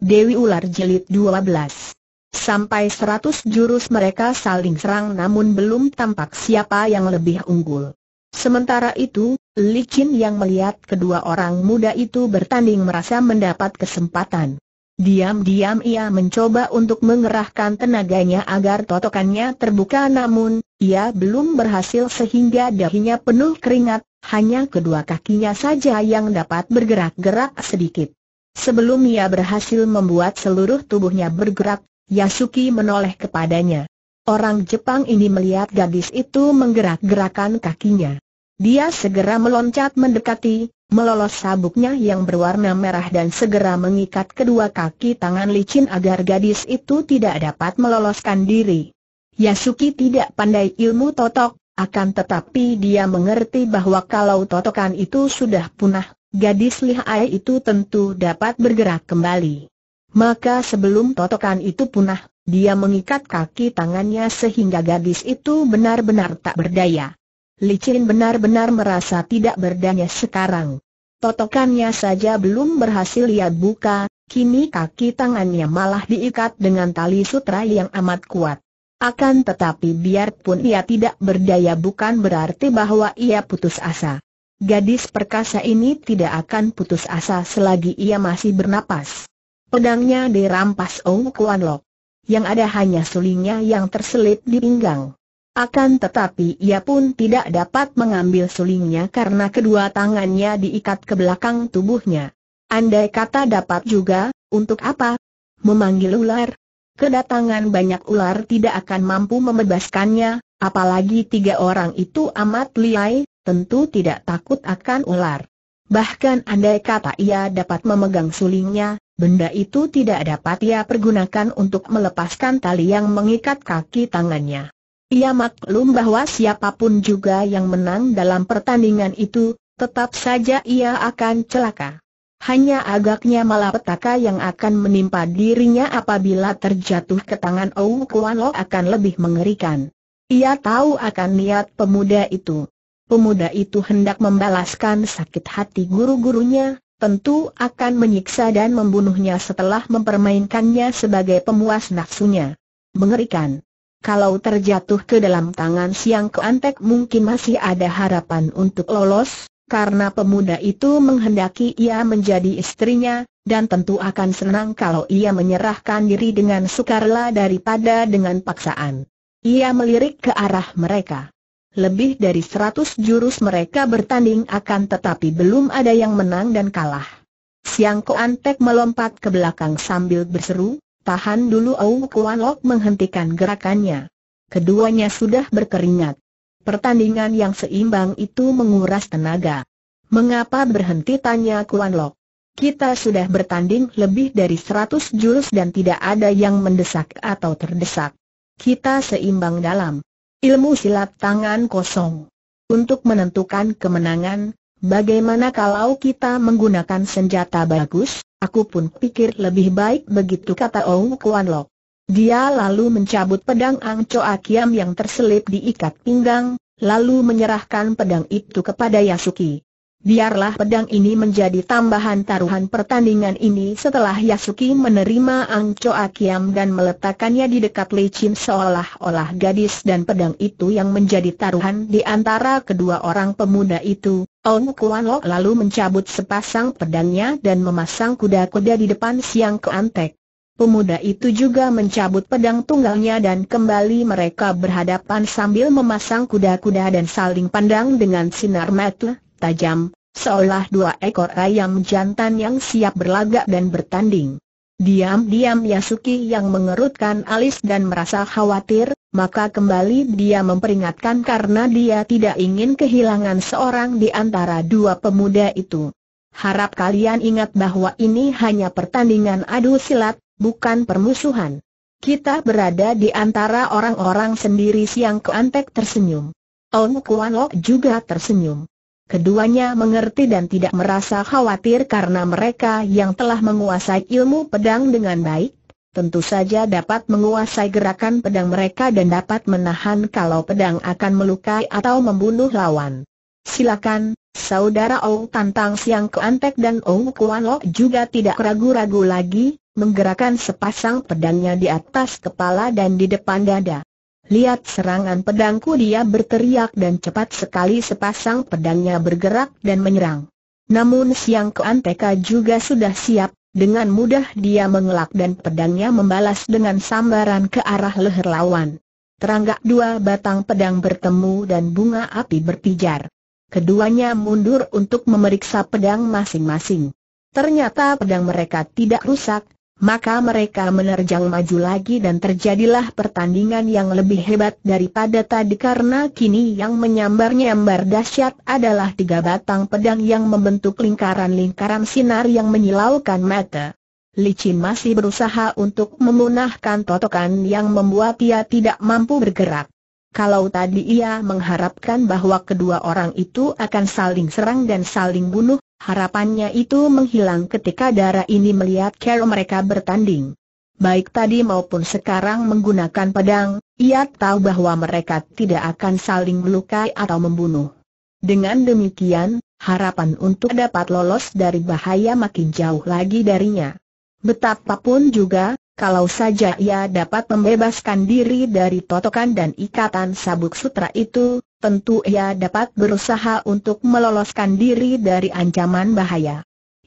Dewi Ular Jilid 12 Sampai 100 jurus mereka saling serang namun belum tampak siapa yang lebih unggul. Sementara itu, Licin yang melihat kedua orang muda itu bertanding merasa mendapat kesempatan. Diam-diam ia mencoba untuk mengerahkan tenaganya agar totokannya terbuka namun, ia belum berhasil sehingga dahinya penuh keringat, hanya kedua kakinya saja yang dapat bergerak-gerak sedikit. Sebelum ia berhasil membuat seluruh tubuhnya bergerak, Yasuki menoleh kepadanya. Orang Jepang ini melihat gadis itu menggerak-gerakan kakinya. Dia segera meloncat mendekati, melolos sabuknya yang berwarna merah dan segera mengikat kedua kaki tangan licin agar gadis itu tidak dapat meloloskan diri. Yasuki tidak pandai ilmu totok, akan tetapi dia mengerti bahwa kalau totokan itu sudah punah, gadis lihai itu tentu dapat bergerak kembali. Maka sebelum totokan itu punah, dia mengikat kaki tangannya sehingga gadis itu benar-benar tak berdaya. Licin benar-benar merasa tidak berdaya sekarang. Totokannya saja belum berhasil ia buka, kini kaki tangannya malah diikat dengan tali sutra yang amat kuat. Akan tetapi biarpun ia tidak berdaya bukan berarti bahwa ia putus asa. Gadis perkasa ini tidak akan putus asa selagi ia masih bernapas. Pedangnya dirampas Ong Kuan Lok. Yang ada hanya sulingnya yang terselip di pinggang. Akan tetapi ia pun tidak dapat mengambil sulingnya karena kedua tangannya diikat ke belakang tubuhnya. Andai kata dapat juga, untuk apa? Memanggil ular? Kedatangan banyak ular tidak akan mampu membebaskannya, apalagi tiga orang itu amat liai, tentu tidak takut akan ular. Bahkan andai kata ia dapat memegang sulingnya, benda itu tidak dapat ia pergunakan untuk melepaskan tali yang mengikat kaki tangannya. Ia maklum bahwa siapa pun juga yang menang dalam pertandingan itu, tetap saja ia akan celaka. Hanya agaknya malapetaka yang akan menimpa dirinya apabila terjatuh ke tangan Ou Kuan Lo akan lebih mengerikan. Ia tahu akan niat pemuda itu. Pemuda itu hendak membalaskan sakit hati guru-gurunya, tentu akan menyiksa dan membunuhnya setelah mempermainkannya sebagai pemuas nafsunya. Mengerikan. Kalau terjatuh ke dalam tangan Siang Keantek mungkin masih ada harapan untuk lolos, karena pemuda itu menghendaki ia menjadi istrinya, dan tentu akan senang kalau ia menyerahkan diri dengan sukarela daripada dengan paksaan. Ia melirik ke arah mereka. Lebih dari seratus jurus mereka bertanding akan tetapi belum ada yang menang dan kalah. Siang Koantek melompat ke belakang sambil berseru, Tahan dulu Au Kuan Lok menghentikan gerakannya. Keduanya sudah berkeringat. Pertandingan yang seimbang itu menguras tenaga. Mengapa berhenti tanya Kuan Lok? Kita sudah bertanding lebih dari seratus jurus dan tidak ada yang mendesak atau terdesak. Kita seimbang dalam ilmu silat tangan kosong. Untuk menentukan kemenangan, bagaimana kalau kita menggunakan senjata bagus? Aku pun pikir lebih baik begitu kata Ong Kuan Lok. Dia lalu mencabut pedang Ang Choa Kiam yang terselip di ikat pinggang, lalu menyerahkan pedang itu kepada Yasuki. Biarlah pedang ini menjadi tambahan taruhan pertandingan ini setelah Yasuki menerima Ang Choa Kiam dan meletakkannya di dekat licin seolah-olah gadis dan pedang itu yang menjadi taruhan di antara kedua orang pemuda itu. Ong Kuan Lok lalu mencabut sepasang pedangnya dan memasang kuda-kuda di depan siang keantek. Pemuda itu juga mencabut pedang tunggalnya dan kembali mereka berhadapan sambil memasang kuda-kuda dan saling pandang dengan sinar mata tajam, seolah dua ekor ayam jantan yang siap berlagak dan bertanding. Diam-diam Yasuki yang mengerutkan alis dan merasa khawatir, maka kembali dia memperingatkan karena dia tidak ingin kehilangan seorang di antara dua pemuda itu. Harap kalian ingat bahwa ini hanya pertandingan adu silat, bukan permusuhan. Kita berada di antara orang-orang sendiri siang keantek tersenyum. Ong Kuan Lok juga tersenyum. Keduanya mengerti dan tidak merasa khawatir karena mereka yang telah menguasai ilmu pedang dengan baik, tentu saja dapat menguasai gerakan pedang mereka dan dapat menahan kalau pedang akan melukai atau membunuh lawan. Silakan, saudara Ong tantang Siang Keantek dan Ong Kuan Lok juga tidak ragu-ragu lagi, menggerakkan sepasang pedangnya di atas kepala dan di depan dada. Lihat serangan pedangku dia berteriak dan cepat sekali sepasang pedangnya bergerak dan menyerang. Namun siang keanteka juga sudah siap, dengan mudah dia mengelak dan pedangnya membalas dengan sambaran ke arah leher lawan. Teranggak dua batang pedang bertemu dan bunga api berpijar. Keduanya mundur untuk memeriksa pedang masing-masing. Ternyata pedang mereka tidak rusak, maka mereka menerjang maju lagi dan terjadilah pertandingan yang lebih hebat daripada tadi karena kini yang menyambar-nyambar dahsyat adalah tiga batang pedang yang membentuk lingkaran-lingkaran sinar yang menyilaukan mata. Licin masih berusaha untuk memunahkan totokan yang membuat ia tidak mampu bergerak. Kalau tadi ia mengharapkan bahwa kedua orang itu akan saling serang dan saling bunuh, Harapannya itu menghilang ketika darah ini melihat cara mereka bertanding. Baik tadi maupun sekarang menggunakan pedang, ia tahu bahwa mereka tidak akan saling melukai atau membunuh. Dengan demikian, harapan untuk dapat lolos dari bahaya makin jauh lagi darinya. Betapapun juga, kalau saja ia dapat membebaskan diri dari totokan dan ikatan sabuk sutra itu, tentu ia dapat berusaha untuk meloloskan diri dari ancaman bahaya.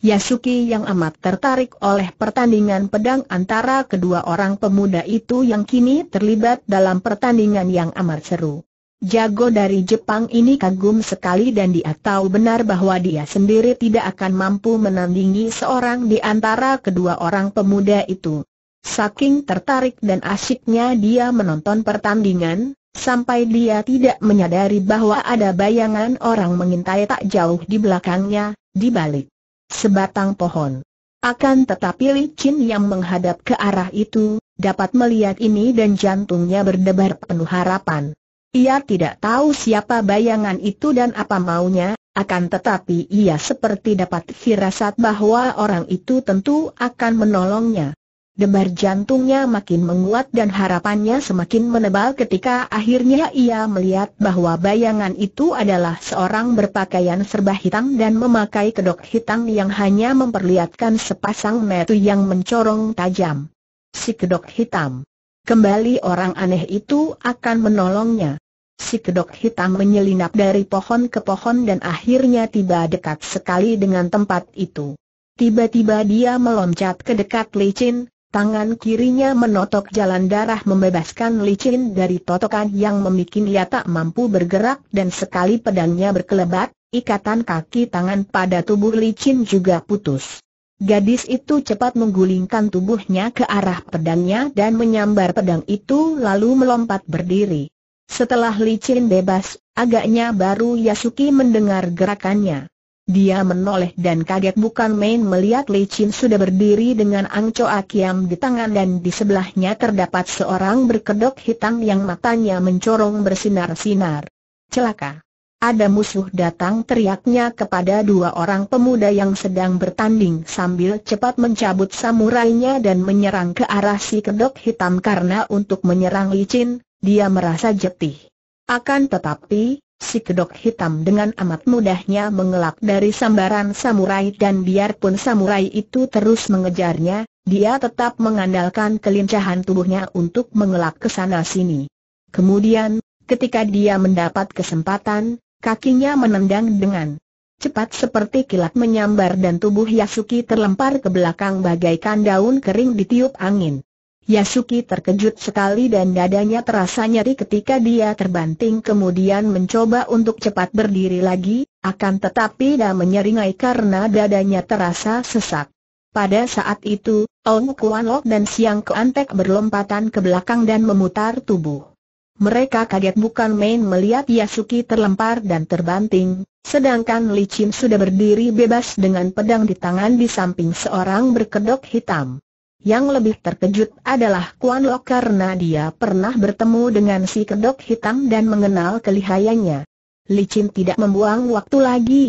Yasuki yang amat tertarik oleh pertandingan pedang antara kedua orang pemuda itu yang kini terlibat dalam pertandingan yang amat seru. Jago dari Jepang ini kagum sekali dan dia tahu benar bahwa dia sendiri tidak akan mampu menandingi seorang di antara kedua orang pemuda itu. Saking tertarik dan asyiknya dia menonton pertandingan, Sampai dia tidak menyadari bahwa ada bayangan orang mengintai tak jauh di belakangnya, di balik sebatang pohon. Akan tetapi licin yang menghadap ke arah itu, dapat melihat ini dan jantungnya berdebar penuh harapan. Ia tidak tahu siapa bayangan itu dan apa maunya, akan tetapi ia seperti dapat firasat bahwa orang itu tentu akan menolongnya. Debar jantungnya makin menguat dan harapannya semakin menebal ketika akhirnya ia melihat bahwa bayangan itu adalah seorang berpakaian serba hitam dan memakai kedok hitam yang hanya memperlihatkan sepasang metu yang mencorong tajam. Si kedok hitam. Kembali orang aneh itu akan menolongnya. Si kedok hitam menyelinap dari pohon ke pohon dan akhirnya tiba dekat sekali dengan tempat itu. Tiba-tiba dia meloncat ke dekat licin, Tangan kirinya menotok jalan darah membebaskan licin dari totokan yang membuat ia tak mampu bergerak dan sekali pedangnya berkelebat, ikatan kaki tangan pada tubuh licin juga putus. Gadis itu cepat menggulingkan tubuhnya ke arah pedangnya dan menyambar pedang itu lalu melompat berdiri. Setelah licin bebas, agaknya baru Yasuki mendengar gerakannya. Dia menoleh dan kaget bukan main melihat Li Chin sudah berdiri dengan Angco Akiam di tangan dan di sebelahnya terdapat seorang berkedok hitam yang matanya mencorong bersinar-sinar. Celaka! Ada musuh datang teriaknya kepada dua orang pemuda yang sedang bertanding sambil cepat mencabut samurainya dan menyerang ke arah si kedok hitam karena untuk menyerang Li Chin, dia merasa jetih. Akan tetapi, si kedok hitam dengan amat mudahnya mengelak dari sambaran samurai dan biarpun samurai itu terus mengejarnya, dia tetap mengandalkan kelincahan tubuhnya untuk mengelak ke sana sini. Kemudian, ketika dia mendapat kesempatan, kakinya menendang dengan cepat seperti kilat menyambar dan tubuh Yasuki terlempar ke belakang bagaikan daun kering ditiup angin. Yasuki terkejut sekali dan dadanya terasa nyeri ketika dia terbanting kemudian mencoba untuk cepat berdiri lagi, akan tetapi dia menyeringai karena dadanya terasa sesak. Pada saat itu, Ong Kuan Lok dan Siang Keantek berlompatan ke belakang dan memutar tubuh. Mereka kaget bukan main melihat Yasuki terlempar dan terbanting, sedangkan Li Chin sudah berdiri bebas dengan pedang di tangan di samping seorang berkedok hitam. Yang lebih terkejut adalah Kuan Lok karena dia pernah bertemu dengan si kedok hitam dan mengenal kelihayannya. Licin tidak membuang waktu lagi.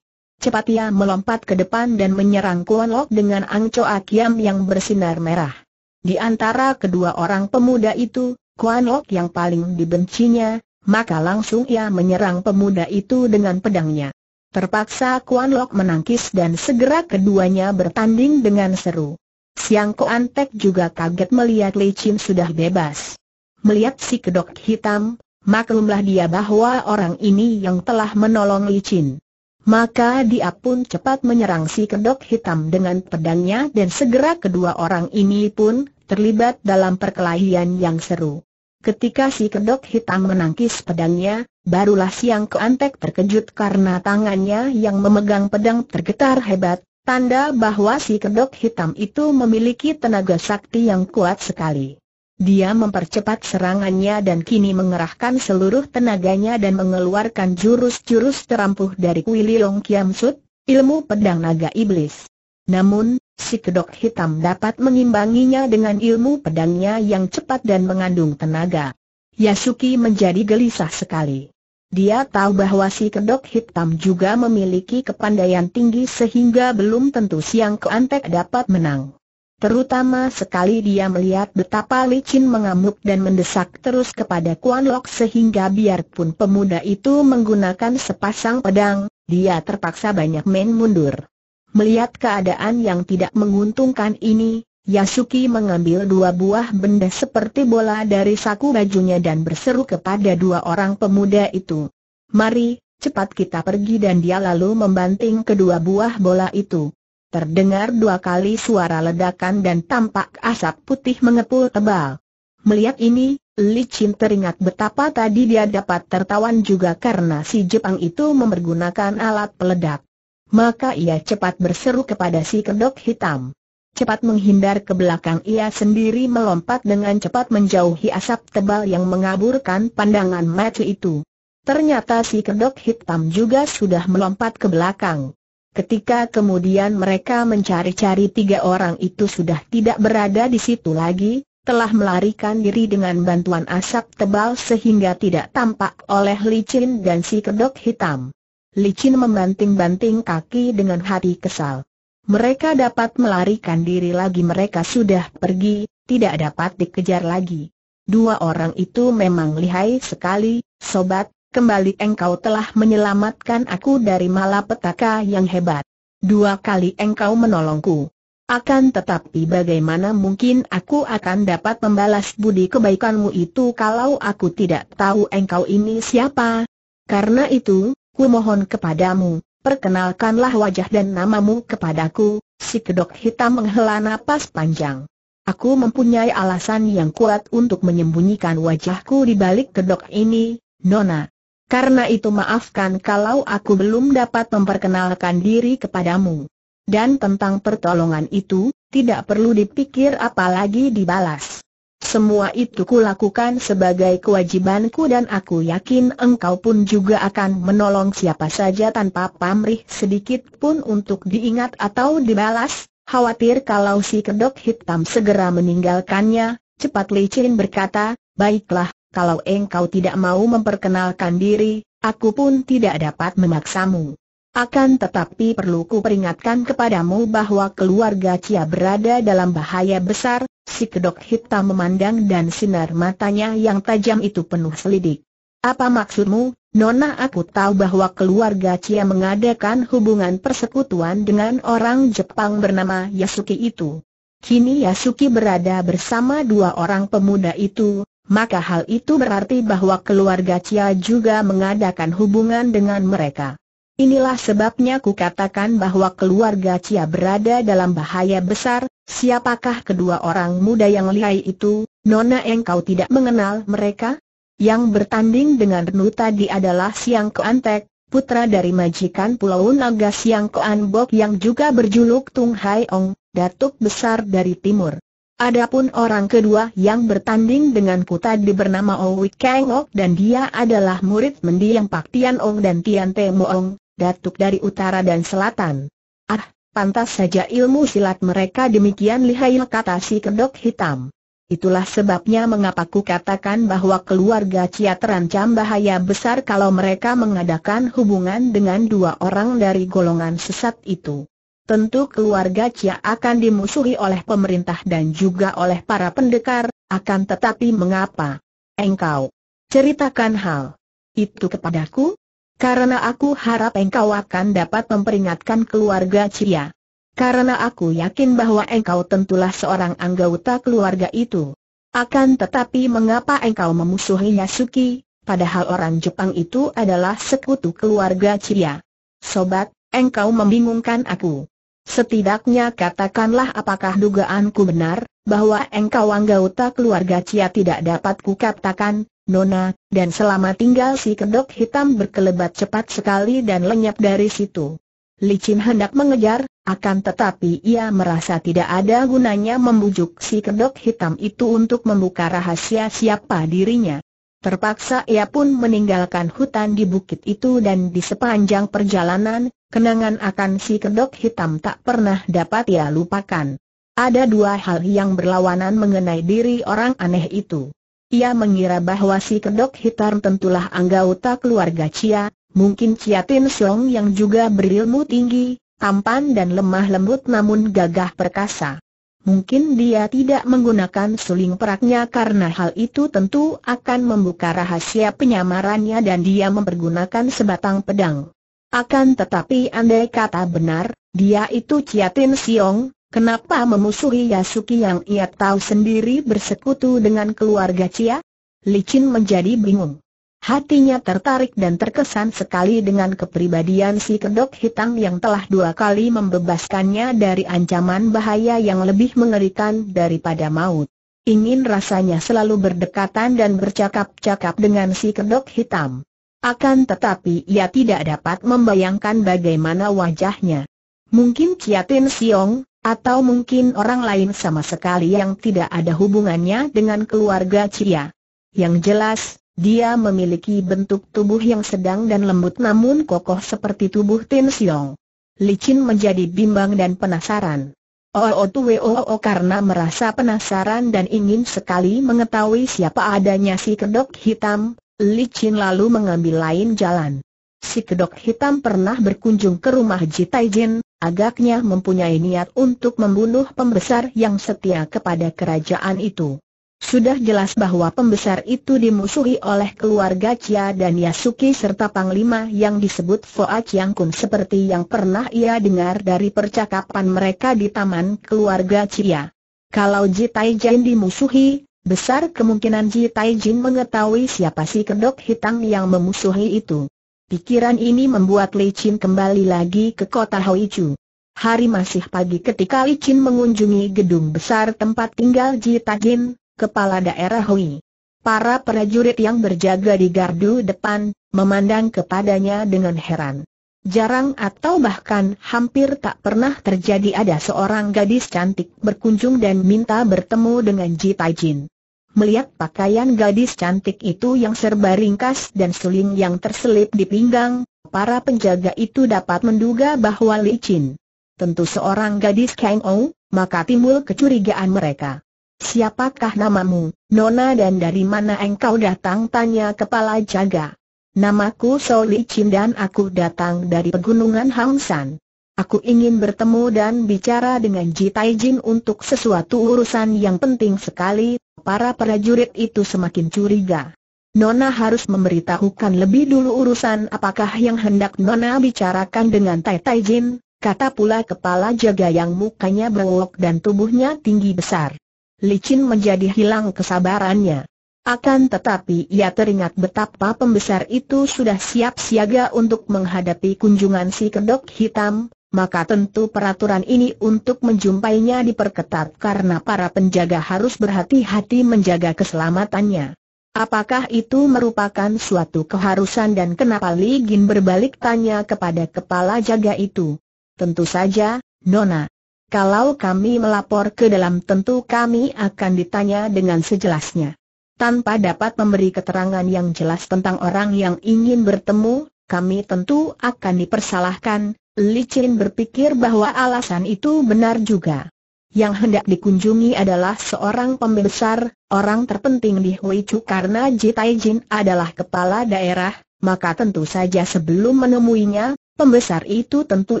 Cepat ia melompat ke depan dan menyerang Kuan Lok dengan angco akiam yang bersinar merah. Di antara kedua orang pemuda itu, Kuan Lok yang paling dibencinya, maka langsung ia menyerang pemuda itu dengan pedangnya. Terpaksa Kuan Lok menangkis dan segera keduanya bertanding dengan seru. Siang Koantek juga kaget melihat Licin sudah bebas. Melihat si kedok hitam, maklumlah dia bahwa orang ini yang telah menolong Licin. Maka dia pun cepat menyerang si kedok hitam dengan pedangnya dan segera kedua orang ini pun terlibat dalam perkelahian yang seru. Ketika si kedok hitam menangkis pedangnya, barulah siang keantek terkejut karena tangannya yang memegang pedang tergetar hebat, tanda bahwa si kedok hitam itu memiliki tenaga sakti yang kuat sekali. Dia mempercepat serangannya dan kini mengerahkan seluruh tenaganya dan mengeluarkan jurus-jurus terampuh dari Kwili Long Kiam Sut, ilmu pedang naga iblis. Namun, si kedok hitam dapat mengimbanginya dengan ilmu pedangnya yang cepat dan mengandung tenaga. Yasuki menjadi gelisah sekali. Dia tahu bahwa si kedok hitam juga memiliki kepandaian tinggi sehingga belum tentu siang keantek dapat menang. Terutama sekali dia melihat betapa licin mengamuk dan mendesak terus kepada Kuan Lok sehingga biarpun pemuda itu menggunakan sepasang pedang, dia terpaksa banyak main mundur. Melihat keadaan yang tidak menguntungkan ini, Yasuki mengambil dua buah benda seperti bola dari saku bajunya dan berseru kepada dua orang pemuda itu. Mari, cepat kita pergi dan dia lalu membanting kedua buah bola itu. Terdengar dua kali suara ledakan dan tampak asap putih mengepul tebal. Melihat ini, Li Chin teringat betapa tadi dia dapat tertawan juga karena si Jepang itu mempergunakan alat peledak. Maka ia cepat berseru kepada si kedok hitam. Cepat menghindar ke belakang ia sendiri melompat dengan cepat menjauhi asap tebal yang mengaburkan pandangan mata itu. Ternyata si kedok hitam juga sudah melompat ke belakang. Ketika kemudian mereka mencari-cari tiga orang itu sudah tidak berada di situ lagi, telah melarikan diri dengan bantuan asap tebal sehingga tidak tampak oleh licin dan si kedok hitam. Licin membanting-banting kaki dengan hati kesal. Mereka dapat melarikan diri lagi mereka sudah pergi, tidak dapat dikejar lagi. Dua orang itu memang lihai sekali, sobat, kembali engkau telah menyelamatkan aku dari malapetaka yang hebat. Dua kali engkau menolongku. Akan tetapi bagaimana mungkin aku akan dapat membalas budi kebaikanmu itu kalau aku tidak tahu engkau ini siapa? Karena itu, ku mohon kepadamu, perkenalkanlah wajah dan namamu kepadaku, si kedok hitam menghela napas panjang. Aku mempunyai alasan yang kuat untuk menyembunyikan wajahku di balik kedok ini, Nona. Karena itu maafkan kalau aku belum dapat memperkenalkan diri kepadamu. Dan tentang pertolongan itu, tidak perlu dipikir apalagi dibalas. Semua itu kulakukan sebagai kewajibanku dan aku yakin engkau pun juga akan menolong siapa saja tanpa pamrih sedikit pun untuk diingat atau dibalas. Khawatir kalau si kedok hitam segera meninggalkannya, cepat licin berkata, baiklah, kalau engkau tidak mau memperkenalkan diri, aku pun tidak dapat memaksamu. Akan tetapi perlu ku peringatkan kepadamu bahwa keluarga Cia berada dalam bahaya besar, si kedok hitam memandang dan sinar matanya yang tajam itu penuh selidik. Apa maksudmu, Nona aku tahu bahwa keluarga Cia mengadakan hubungan persekutuan dengan orang Jepang bernama Yasuki itu. Kini Yasuki berada bersama dua orang pemuda itu, maka hal itu berarti bahwa keluarga Cia juga mengadakan hubungan dengan mereka. Inilah sebabnya ku katakan bahwa keluarga Cia berada dalam bahaya besar, siapakah kedua orang muda yang lihai itu, Nona engkau tidak mengenal mereka? Yang bertanding dengan Renu tadi adalah Siang Keantek, putra dari majikan Pulau Naga Siang Keanbok yang juga berjuluk Tung Hai Ong, datuk besar dari timur. Adapun orang kedua yang bertanding dengan tadi bernama Owi Kang Ok dan dia adalah murid mendiang Pak Tian Ong dan Tian Te Mo Ong, datuk dari utara dan selatan. Ah, pantas saja ilmu silat mereka demikian lihai kata si kedok hitam. Itulah sebabnya mengapa ku katakan bahwa keluarga Cia terancam bahaya besar kalau mereka mengadakan hubungan dengan dua orang dari golongan sesat itu. Tentu keluarga Cia akan dimusuhi oleh pemerintah dan juga oleh para pendekar, akan tetapi mengapa? Engkau ceritakan hal itu kepadaku? Karena aku harap engkau akan dapat memperingatkan keluarga Cia. Karena aku yakin bahwa engkau tentulah seorang anggota keluarga itu. Akan tetapi mengapa engkau memusuhi Yasuki, padahal orang Jepang itu adalah sekutu keluarga Cia. Sobat, engkau membingungkan aku. Setidaknya katakanlah apakah dugaanku benar, bahwa engkau anggota keluarga Cia tidak dapat kukatakan, Nona, dan selama tinggal si kedok hitam berkelebat cepat sekali dan lenyap dari situ. Licin hendak mengejar, akan tetapi ia merasa tidak ada gunanya membujuk si kedok hitam itu untuk membuka rahasia siapa dirinya. Terpaksa ia pun meninggalkan hutan di bukit itu dan di sepanjang perjalanan, kenangan akan si kedok hitam tak pernah dapat ia lupakan. Ada dua hal yang berlawanan mengenai diri orang aneh itu. Ia mengira bahwa si kedok hitam tentulah anggota keluarga Cia, mungkin Cia Tin Siong yang juga berilmu tinggi, tampan dan lemah lembut namun gagah perkasa. Mungkin dia tidak menggunakan suling peraknya karena hal itu tentu akan membuka rahasia penyamarannya dan dia mempergunakan sebatang pedang. Akan tetapi andai kata benar, dia itu Ciatin Siong, kenapa memusuhi Yasuki yang ia tahu sendiri bersekutu dengan keluarga Cia? Licin menjadi bingung. Hatinya tertarik dan terkesan sekali dengan kepribadian si kedok hitam yang telah dua kali membebaskannya dari ancaman bahaya yang lebih mengerikan daripada maut. Ingin rasanya selalu berdekatan dan bercakap-cakap dengan si kedok hitam. Akan tetapi ia tidak dapat membayangkan bagaimana wajahnya. Mungkin Ciatin Siong, atau mungkin orang lain sama sekali yang tidak ada hubungannya dengan keluarga Cia. Yang jelas, dia memiliki bentuk tubuh yang sedang dan lembut namun kokoh seperti tubuh Tin Siong. Licin menjadi bimbang dan penasaran. Oh, oh, oh, oh, karena merasa penasaran dan ingin sekali mengetahui siapa adanya si kedok hitam, Licin lalu mengambil lain jalan. Si kedok hitam pernah berkunjung ke rumah Ji Taijin, agaknya mempunyai niat untuk membunuh pembesar yang setia kepada kerajaan itu. Sudah jelas bahwa pembesar itu dimusuhi oleh keluarga Chia dan Yasuki serta Panglima yang disebut Foa Chiang Kun seperti yang pernah ia dengar dari percakapan mereka di taman keluarga Chia. Kalau Ji Taijin dimusuhi, besar kemungkinan Ji Taijin mengetahui siapa si kedok hitam yang memusuhi itu. Pikiran ini membuat Li Chin kembali lagi ke kota Hoichu. Hari masih pagi ketika Li Chin mengunjungi gedung besar tempat tinggal Ji Taijin, kepala daerah Hui. Para prajurit yang berjaga di gardu depan, memandang kepadanya dengan heran. Jarang atau bahkan hampir tak pernah terjadi ada seorang gadis cantik berkunjung dan minta bertemu dengan Ji Taijin. Melihat pakaian gadis cantik itu yang serba ringkas dan suling yang terselip di pinggang, para penjaga itu dapat menduga bahwa Li Chin tentu seorang gadis Kang Ou, maka timbul kecurigaan mereka. Siapakah namamu, Nona dan dari mana engkau datang? Tanya kepala jaga. Namaku Soli Chin dan aku datang dari pegunungan Hang San. Aku ingin bertemu dan bicara dengan Ji Taijin untuk sesuatu urusan yang penting sekali. Para prajurit itu semakin curiga. Nona harus memberitahukan lebih dulu urusan apakah yang hendak Nona bicarakan dengan Tai Taijin, kata pula kepala jaga yang mukanya berwok dan tubuhnya tinggi besar. Licin menjadi hilang kesabarannya. Akan tetapi ia teringat betapa pembesar itu sudah siap siaga untuk menghadapi kunjungan si kedok hitam, maka tentu peraturan ini untuk menjumpainya diperketat karena para penjaga harus berhati-hati menjaga keselamatannya. Apakah itu merupakan suatu keharusan dan kenapa Li Gin berbalik tanya kepada kepala jaga itu? Tentu saja, Nona. Kalau kami melapor ke dalam tentu kami akan ditanya dengan sejelasnya. Tanpa dapat memberi keterangan yang jelas tentang orang yang ingin bertemu, kami tentu akan dipersalahkan. Li Chin berpikir bahwa alasan itu benar juga. Yang hendak dikunjungi adalah seorang pembesar, orang terpenting di Chu karena Ji Taijin adalah kepala daerah, maka tentu saja sebelum menemuinya, Pembesar itu tentu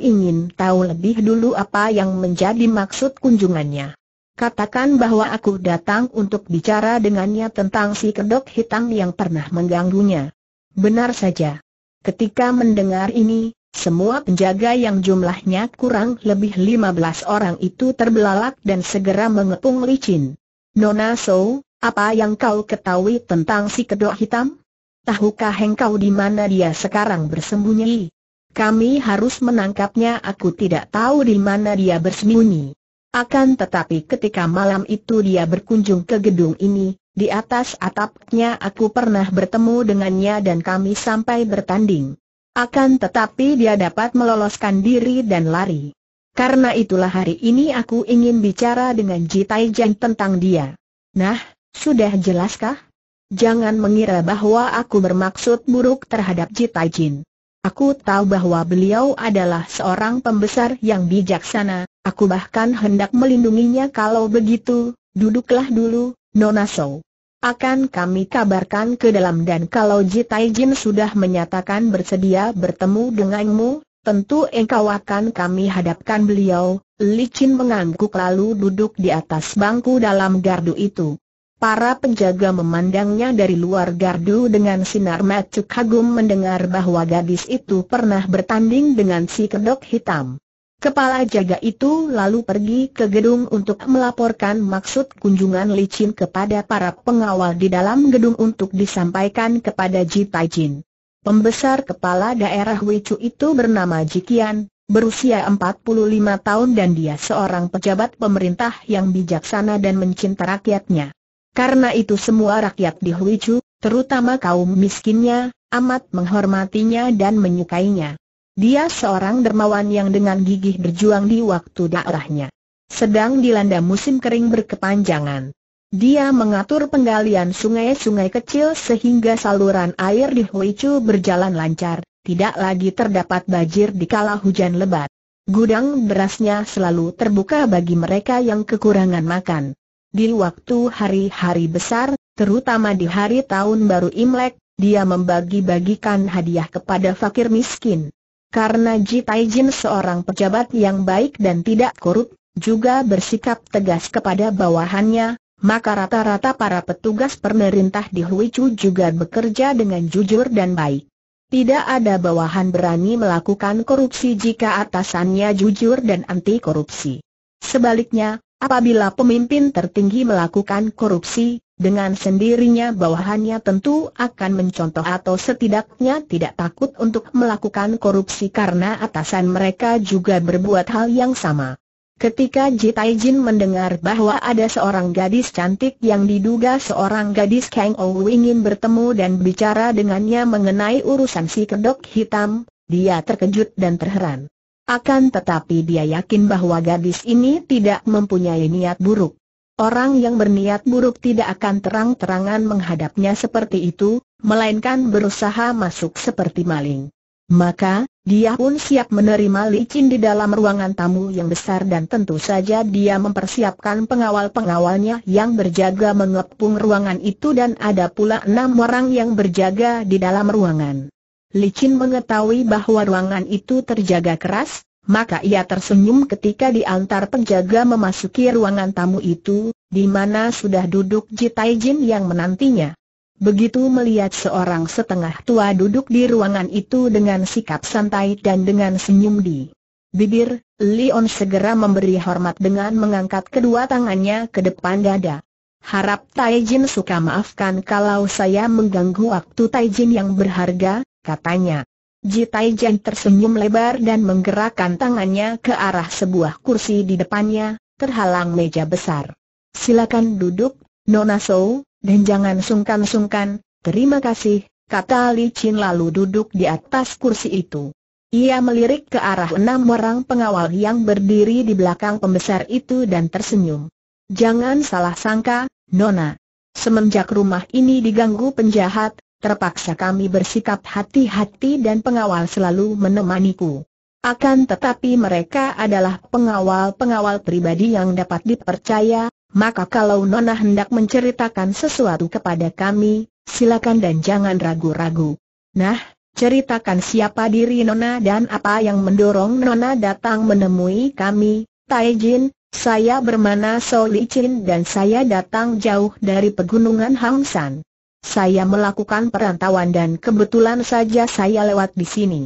ingin tahu lebih dulu apa yang menjadi maksud kunjungannya. Katakan bahwa aku datang untuk bicara dengannya tentang si kedok hitam yang pernah mengganggunya. Benar saja. Ketika mendengar ini, Semua penjaga yang jumlahnya kurang lebih 15 orang itu terbelalak dan segera mengepung licin. Nona So, apa yang kau ketahui tentang si kedok hitam? Tahukah engkau di mana dia sekarang bersembunyi? Kami harus menangkapnya aku tidak tahu di mana dia bersembunyi. Akan tetapi ketika malam itu dia berkunjung ke gedung ini, di atas atapnya aku pernah bertemu dengannya dan kami sampai bertanding. Akan tetapi dia dapat meloloskan diri dan lari. Karena itulah hari ini aku ingin bicara dengan Ji Taijian tentang dia. Nah, sudah jelaskah? Jangan mengira bahwa aku bermaksud buruk terhadap Ji Taijin. Aku tahu bahwa beliau adalah seorang pembesar yang bijaksana, aku bahkan hendak melindunginya kalau begitu, duduklah dulu, Nona Sou. Akan kami kabarkan ke dalam dan kalau Ji Taijin sudah menyatakan bersedia bertemu denganmu, tentu engkau akan kami hadapkan beliau. Licin mengangguk lalu duduk di atas bangku dalam gardu itu. Para penjaga memandangnya dari luar gardu dengan sinar mata kagum mendengar bahwa gadis itu pernah bertanding dengan si kedok hitam. Kepala jaga itu lalu pergi ke gedung untuk melaporkan maksud kunjungan licin kepada para pengawal di dalam gedung untuk disampaikan kepada Ji Taijin. Pembesar kepala daerah Wicu itu bernama Jikian, berusia 45 tahun dan dia seorang pejabat pemerintah yang bijaksana dan mencinta rakyatnya. Karena itu semua rakyat di Wicu, terutama kaum miskinnya, amat menghormatinya dan menyukainya. Dia seorang dermawan yang dengan gigih berjuang di waktu daerahnya. Sedang dilanda musim kering berkepanjangan. Dia mengatur penggalian sungai-sungai kecil sehingga saluran air di Huichu berjalan lancar, tidak lagi terdapat banjir di kala hujan lebat. Gudang berasnya selalu terbuka bagi mereka yang kekurangan makan. Di waktu hari-hari besar, terutama di hari tahun baru Imlek, dia membagi-bagikan hadiah kepada fakir miskin. Karena Ji Taijin seorang pejabat yang baik dan tidak korup, juga bersikap tegas kepada bawahannya, maka rata-rata para petugas pemerintah di Huichu juga bekerja dengan jujur dan baik. Tidak ada bawahan berani melakukan korupsi jika atasannya jujur dan anti korupsi. Sebaliknya, apabila pemimpin tertinggi melakukan korupsi, dengan sendirinya bawahannya tentu akan mencontoh atau setidaknya tidak takut untuk melakukan korupsi karena atasan mereka juga berbuat hal yang sama. Ketika Ji Taijin mendengar bahwa ada seorang gadis cantik yang diduga seorang gadis Kang Ou ingin bertemu dan bicara dengannya mengenai urusan si kedok hitam, dia terkejut dan terheran. Akan tetapi dia yakin bahwa gadis ini tidak mempunyai niat buruk. Orang yang berniat buruk tidak akan terang-terangan menghadapnya seperti itu, melainkan berusaha masuk seperti maling. Maka, dia pun siap menerima licin di dalam ruangan tamu yang besar dan tentu saja dia mempersiapkan pengawal-pengawalnya yang berjaga mengepung ruangan itu dan ada pula enam orang yang berjaga di dalam ruangan. Licin mengetahui bahwa ruangan itu terjaga keras, maka ia tersenyum ketika diantar penjaga memasuki ruangan tamu itu, di mana sudah duduk Ji Taijin yang menantinya. Begitu melihat seorang setengah tua duduk di ruangan itu dengan sikap santai dan dengan senyum di bibir, Leon segera memberi hormat dengan mengangkat kedua tangannya ke depan dada. Harap Taijin suka maafkan kalau saya mengganggu waktu Taijin yang berharga, katanya. Ji Taijian tersenyum lebar dan menggerakkan tangannya ke arah sebuah kursi di depannya, terhalang meja besar. Silakan duduk, Nona Sou, dan jangan sungkan-sungkan, terima kasih, kata Li Chin lalu duduk di atas kursi itu. Ia melirik ke arah enam orang pengawal yang berdiri di belakang pembesar itu dan tersenyum. Jangan salah sangka, Nona. Semenjak rumah ini diganggu penjahat, terpaksa kami bersikap hati-hati dan pengawal selalu menemaniku. Akan tetapi mereka adalah pengawal-pengawal pribadi yang dapat dipercaya, maka kalau Nona hendak menceritakan sesuatu kepada kami, silakan dan jangan ragu-ragu. Nah, ceritakan siapa diri Nona dan apa yang mendorong Nona datang menemui kami, Taijin, saya bermana Solicin dan saya datang jauh dari pegunungan Hang San. Saya melakukan perantauan dan kebetulan saja saya lewat di sini.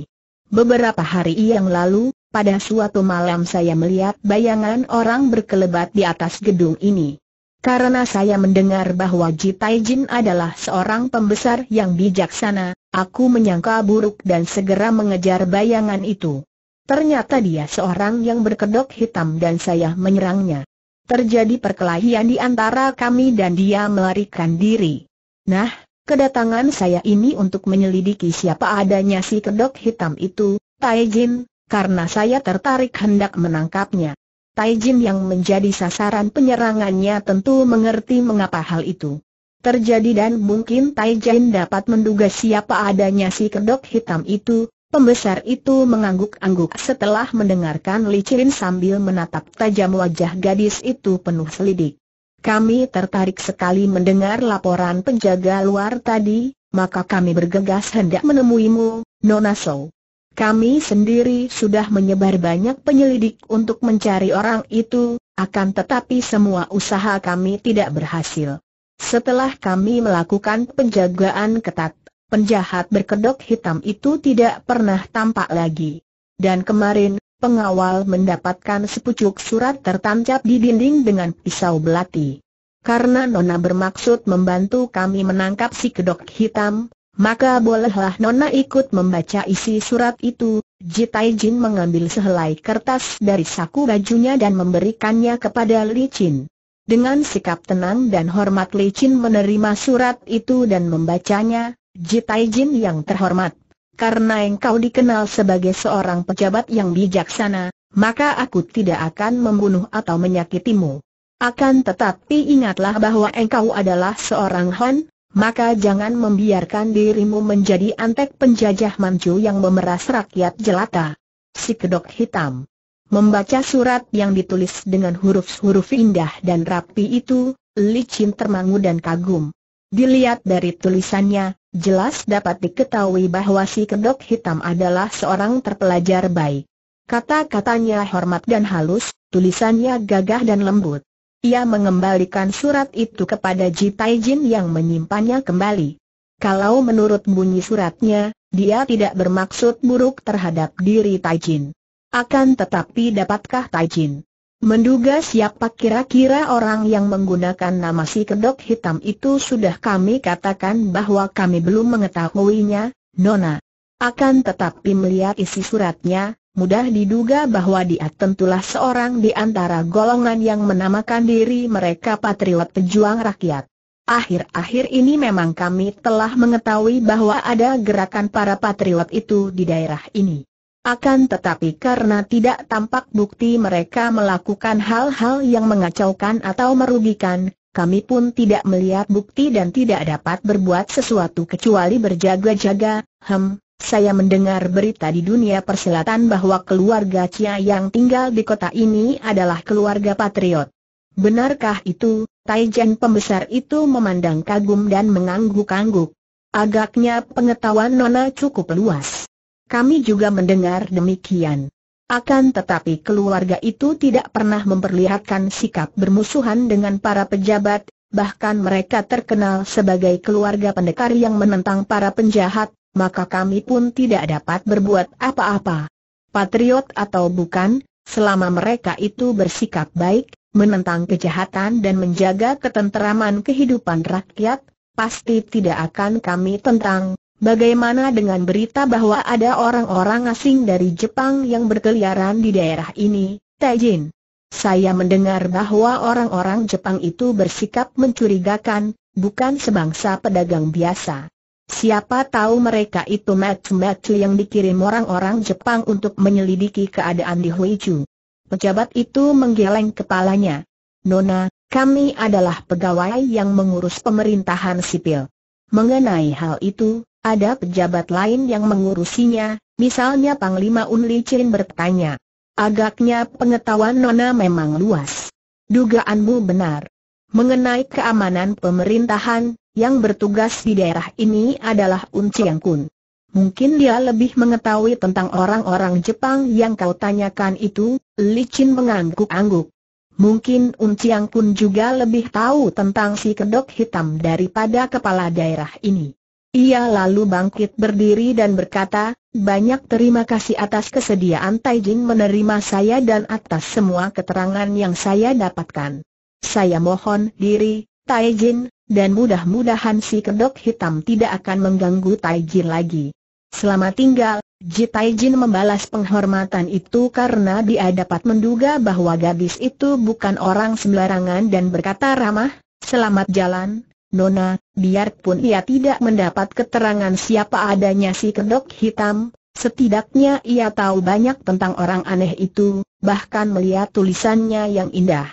Beberapa hari yang lalu, pada suatu malam saya melihat bayangan orang berkelebat di atas gedung ini. Karena saya mendengar bahwa Ji Taijin adalah seorang pembesar yang bijaksana, aku menyangka buruk dan segera mengejar bayangan itu. Ternyata dia seorang yang berkedok hitam dan saya menyerangnya. Terjadi perkelahian di antara kami dan dia melarikan diri. Nah, kedatangan saya ini untuk menyelidiki siapa adanya si kedok hitam itu, Taijin, karena saya tertarik hendak menangkapnya. Taijin yang menjadi sasaran penyerangannya tentu mengerti mengapa hal itu terjadi dan mungkin Taijin dapat menduga siapa adanya si kedok hitam itu, Pembesar itu mengangguk-angguk setelah mendengarkan licin sambil menatap tajam wajah gadis itu penuh selidik. Kami tertarik sekali mendengar laporan penjaga luar tadi, maka kami bergegas hendak menemuimu, Nona Sou. Kami sendiri sudah menyebar banyak penyelidik untuk mencari orang itu, akan tetapi semua usaha kami tidak berhasil. Setelah kami melakukan penjagaan ketat, penjahat berkedok hitam itu tidak pernah tampak lagi. Dan kemarin, pengawal mendapatkan sepucuk surat tertancap di dinding dengan pisau belati. Karena Nona bermaksud membantu kami menangkap si kedok hitam, maka bolehlah Nona ikut membaca isi surat itu. Jitai Jin mengambil sehelai kertas dari saku bajunya dan memberikannya kepada Li Chin. Dengan sikap tenang dan hormat Li Chin menerima surat itu dan membacanya, Jitai Jin yang terhormat, karena engkau dikenal sebagai seorang pejabat yang bijaksana, maka aku tidak akan membunuh atau menyakitimu. Akan tetapi ingatlah bahwa engkau adalah seorang Han, maka jangan membiarkan dirimu menjadi antek penjajah Manchu yang memeras rakyat jelata. Si kedok hitam Membaca surat yang ditulis dengan huruf-huruf indah dan rapi itu, licin termangu dan kagum. Dilihat dari tulisannya, jelas dapat diketahui bahwa si kedok hitam adalah seorang terpelajar baik. Kata-katanya hormat dan halus, tulisannya gagah dan lembut. Ia mengembalikan surat itu kepada Ji Taijin yang menyimpannya kembali. Kalau menurut bunyi suratnya, dia tidak bermaksud buruk terhadap diri Taijin. Akan tetapi dapatkah Taijin Menduga siapa kira-kira orang yang menggunakan nama si kedok hitam itu sudah kami katakan bahwa kami belum mengetahuinya, Nona. Akan tetapi melihat isi suratnya, mudah diduga bahwa dia tentulah seorang di antara golongan yang menamakan diri mereka patriot pejuang rakyat. Akhir-akhir ini memang kami telah mengetahui bahwa ada gerakan para patriot itu di daerah ini. Akan tetapi karena tidak tampak bukti mereka melakukan hal-hal yang mengacaukan atau merugikan, kami pun tidak melihat bukti dan tidak dapat berbuat sesuatu kecuali berjaga-jaga. Hem, saya mendengar berita di dunia persilatan bahwa keluarga Cia yang tinggal di kota ini adalah keluarga patriot. Benarkah itu? Taijan pembesar itu memandang kagum dan mengangguk-angguk. Agaknya pengetahuan Nona cukup luas. Kami juga mendengar demikian. Akan tetapi keluarga itu tidak pernah memperlihatkan sikap bermusuhan dengan para pejabat, bahkan mereka terkenal sebagai keluarga pendekar yang menentang para penjahat, maka kami pun tidak dapat berbuat apa-apa. Patriot atau bukan, selama mereka itu bersikap baik, menentang kejahatan dan menjaga ketenteraman kehidupan rakyat, pasti tidak akan kami tentang, Bagaimana dengan berita bahwa ada orang-orang asing dari Jepang yang berkeliaran di daerah ini, Taijin? Saya mendengar bahwa orang-orang Jepang itu bersikap mencurigakan, bukan sebangsa pedagang biasa. Siapa tahu mereka itu match-match yang dikirim orang-orang Jepang untuk menyelidiki keadaan di Huichu. Pejabat itu menggeleng kepalanya. Nona, kami adalah pegawai yang mengurus pemerintahan sipil. Mengenai hal itu, ada pejabat lain yang mengurusinya, misalnya Panglima Unli Chin bertanya. Agaknya pengetahuan Nona memang luas. Dugaanmu benar. Mengenai keamanan pemerintahan, yang bertugas di daerah ini adalah Un Chiang Kun. Mungkin dia lebih mengetahui tentang orang-orang Jepang yang kau tanyakan itu, Li Chin mengangguk-angguk. Mungkin Un Chiang Kun juga lebih tahu tentang si kedok hitam daripada kepala daerah ini. Ia lalu bangkit berdiri dan berkata, banyak terima kasih atas kesediaan Taijin menerima saya dan atas semua keterangan yang saya dapatkan. Saya mohon diri, Taijin, dan mudah-mudahan si kedok hitam tidak akan mengganggu Taijin lagi. Selamat tinggal, Ji Taijin membalas penghormatan itu karena dia dapat menduga bahwa gadis itu bukan orang sembarangan dan berkata ramah, selamat jalan, Nona, biarpun ia tidak mendapat keterangan siapa adanya si kedok hitam, setidaknya ia tahu banyak tentang orang aneh itu, bahkan melihat tulisannya yang indah.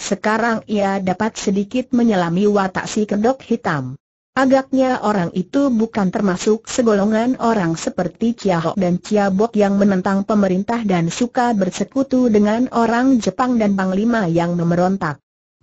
Sekarang ia dapat sedikit menyelami watak si kedok hitam. Agaknya orang itu bukan termasuk segolongan orang seperti Chia Ho dan Chia Bok yang menentang pemerintah dan suka bersekutu dengan orang Jepang dan Panglima yang memerontak.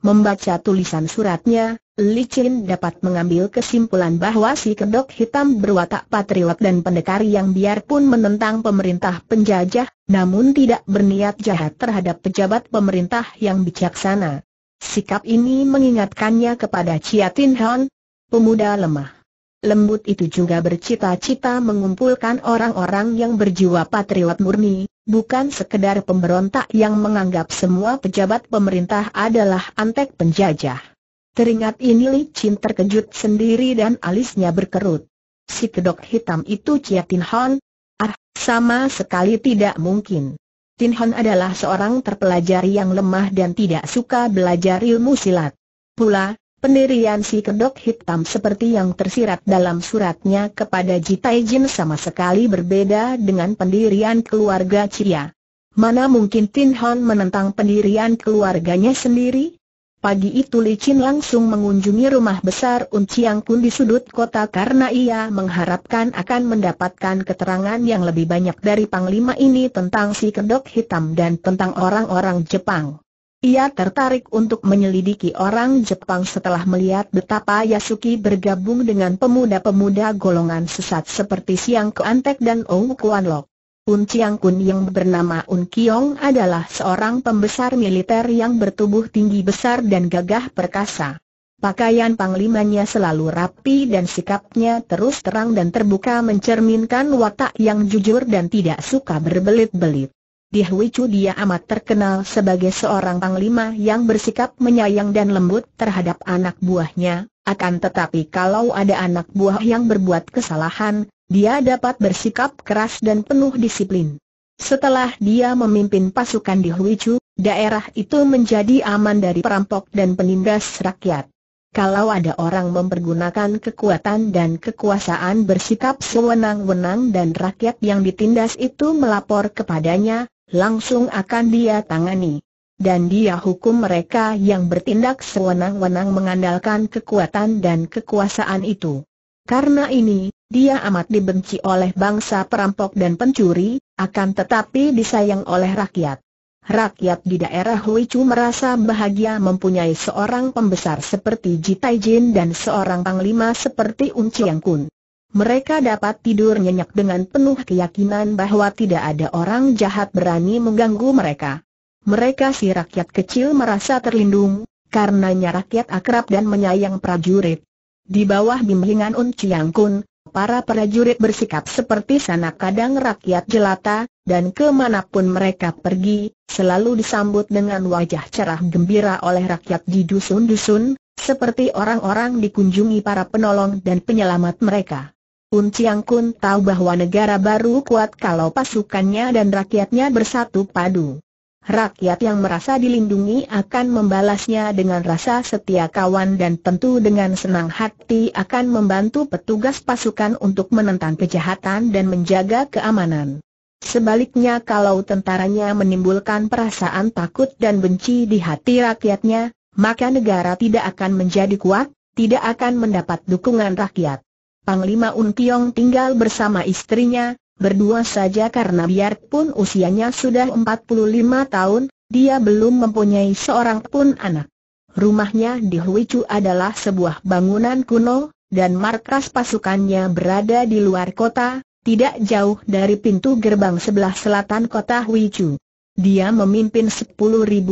Membaca tulisan suratnya, Li Chin dapat mengambil kesimpulan bahwa si kedok hitam berwatak patriot dan pendekar yang biarpun menentang pemerintah penjajah, namun tidak berniat jahat terhadap pejabat pemerintah yang bijaksana. Sikap ini mengingatkannya kepada Chia Tin Hon, pemuda lemah. Lembut itu juga bercita-cita mengumpulkan orang-orang yang berjiwa patriot murni, bukan sekedar pemberontak yang menganggap semua pejabat pemerintah adalah antek penjajah. Teringat ini Li Chin terkejut sendiri dan alisnya berkerut. Si kedok hitam itu Chia Tin Hon? Ah, sama sekali tidak mungkin. Tin Hon adalah seorang terpelajar yang lemah dan tidak suka belajar ilmu silat. Pula, pendirian si kedok hitam seperti yang tersirat dalam suratnya kepada Ji Taijin sama sekali berbeda dengan pendirian keluarga Chia. Mana mungkin Tin Hon menentang pendirian keluarganya sendiri? Pagi itu Licin langsung mengunjungi rumah besar Un Chiang Kun di sudut kota karena ia mengharapkan akan mendapatkan keterangan yang lebih banyak dari Panglima ini tentang si kedok hitam dan tentang orang-orang Jepang. Ia tertarik untuk menyelidiki orang Jepang setelah melihat betapa Yasuki bergabung dengan pemuda-pemuda golongan sesat seperti Siang Keantek dan Ong Kuan Lok. Un Chiang Kun yang bernama Un Kiong adalah seorang pembesar militer yang bertubuh tinggi besar dan gagah perkasa. Pakaian panglimanya selalu rapi dan sikapnya terus terang dan terbuka mencerminkan watak yang jujur dan tidak suka berbelit-belit. Di Huichu dia amat terkenal sebagai seorang panglima yang bersikap menyayang dan lembut terhadap anak buahnya, akan tetapi kalau ada anak buah yang berbuat kesalahan, dia dapat bersikap keras dan penuh disiplin. Setelah dia memimpin pasukan di Huichu, daerah itu menjadi aman dari perampok dan penindas rakyat. Kalau ada orang mempergunakan kekuatan dan kekuasaan bersikap sewenang-wenang dan rakyat yang ditindas itu melapor kepadanya, langsung akan dia tangani. Dan dia hukum mereka yang bertindak sewenang-wenang mengandalkan kekuatan dan kekuasaan itu. Karena ini, dia amat dibenci oleh bangsa perampok dan pencuri, akan tetapi disayang oleh rakyat. Rakyat di daerah Huichu merasa bahagia mempunyai seorang pembesar seperti Ji Taijin dan seorang panglima seperti Un Chiang Kun. Mereka dapat tidur nyenyak dengan penuh keyakinan bahwa tidak ada orang jahat berani mengganggu mereka. Mereka si rakyat kecil merasa terlindung, karenanya rakyat akrab dan menyayang prajurit. Di bawah bimbingan Un Chiang Kun, para prajurit bersikap seperti sanak kadang rakyat jelata, dan ke mana pun mereka pergi, selalu disambut dengan wajah cerah gembira oleh rakyat di dusun-dusun, seperti orang-orang dikunjungi para penolong dan penyelamat mereka. Un Chiang Kun tahu bahwa negara baru kuat kalau pasukannya dan rakyatnya bersatu padu. Rakyat yang merasa dilindungi akan membalasnya dengan rasa setia kawan dan tentu dengan senang hati akan membantu petugas pasukan untuk menentang kejahatan dan menjaga keamanan. Sebaliknya kalau tentaranya menimbulkan perasaan takut dan benci di hati rakyatnya, maka negara tidak akan menjadi kuat, tidak akan mendapat dukungan rakyat. Panglima Un Kiong tinggal bersama istrinya, berdua saja karena biarpun usianya sudah 45 tahun, dia belum mempunyai seorang pun anak. Rumahnya di Huichu adalah sebuah bangunan kuno, dan markas pasukannya berada di luar kota, tidak jauh dari pintu gerbang sebelah selatan kota Huichu. Dia memimpin 10.000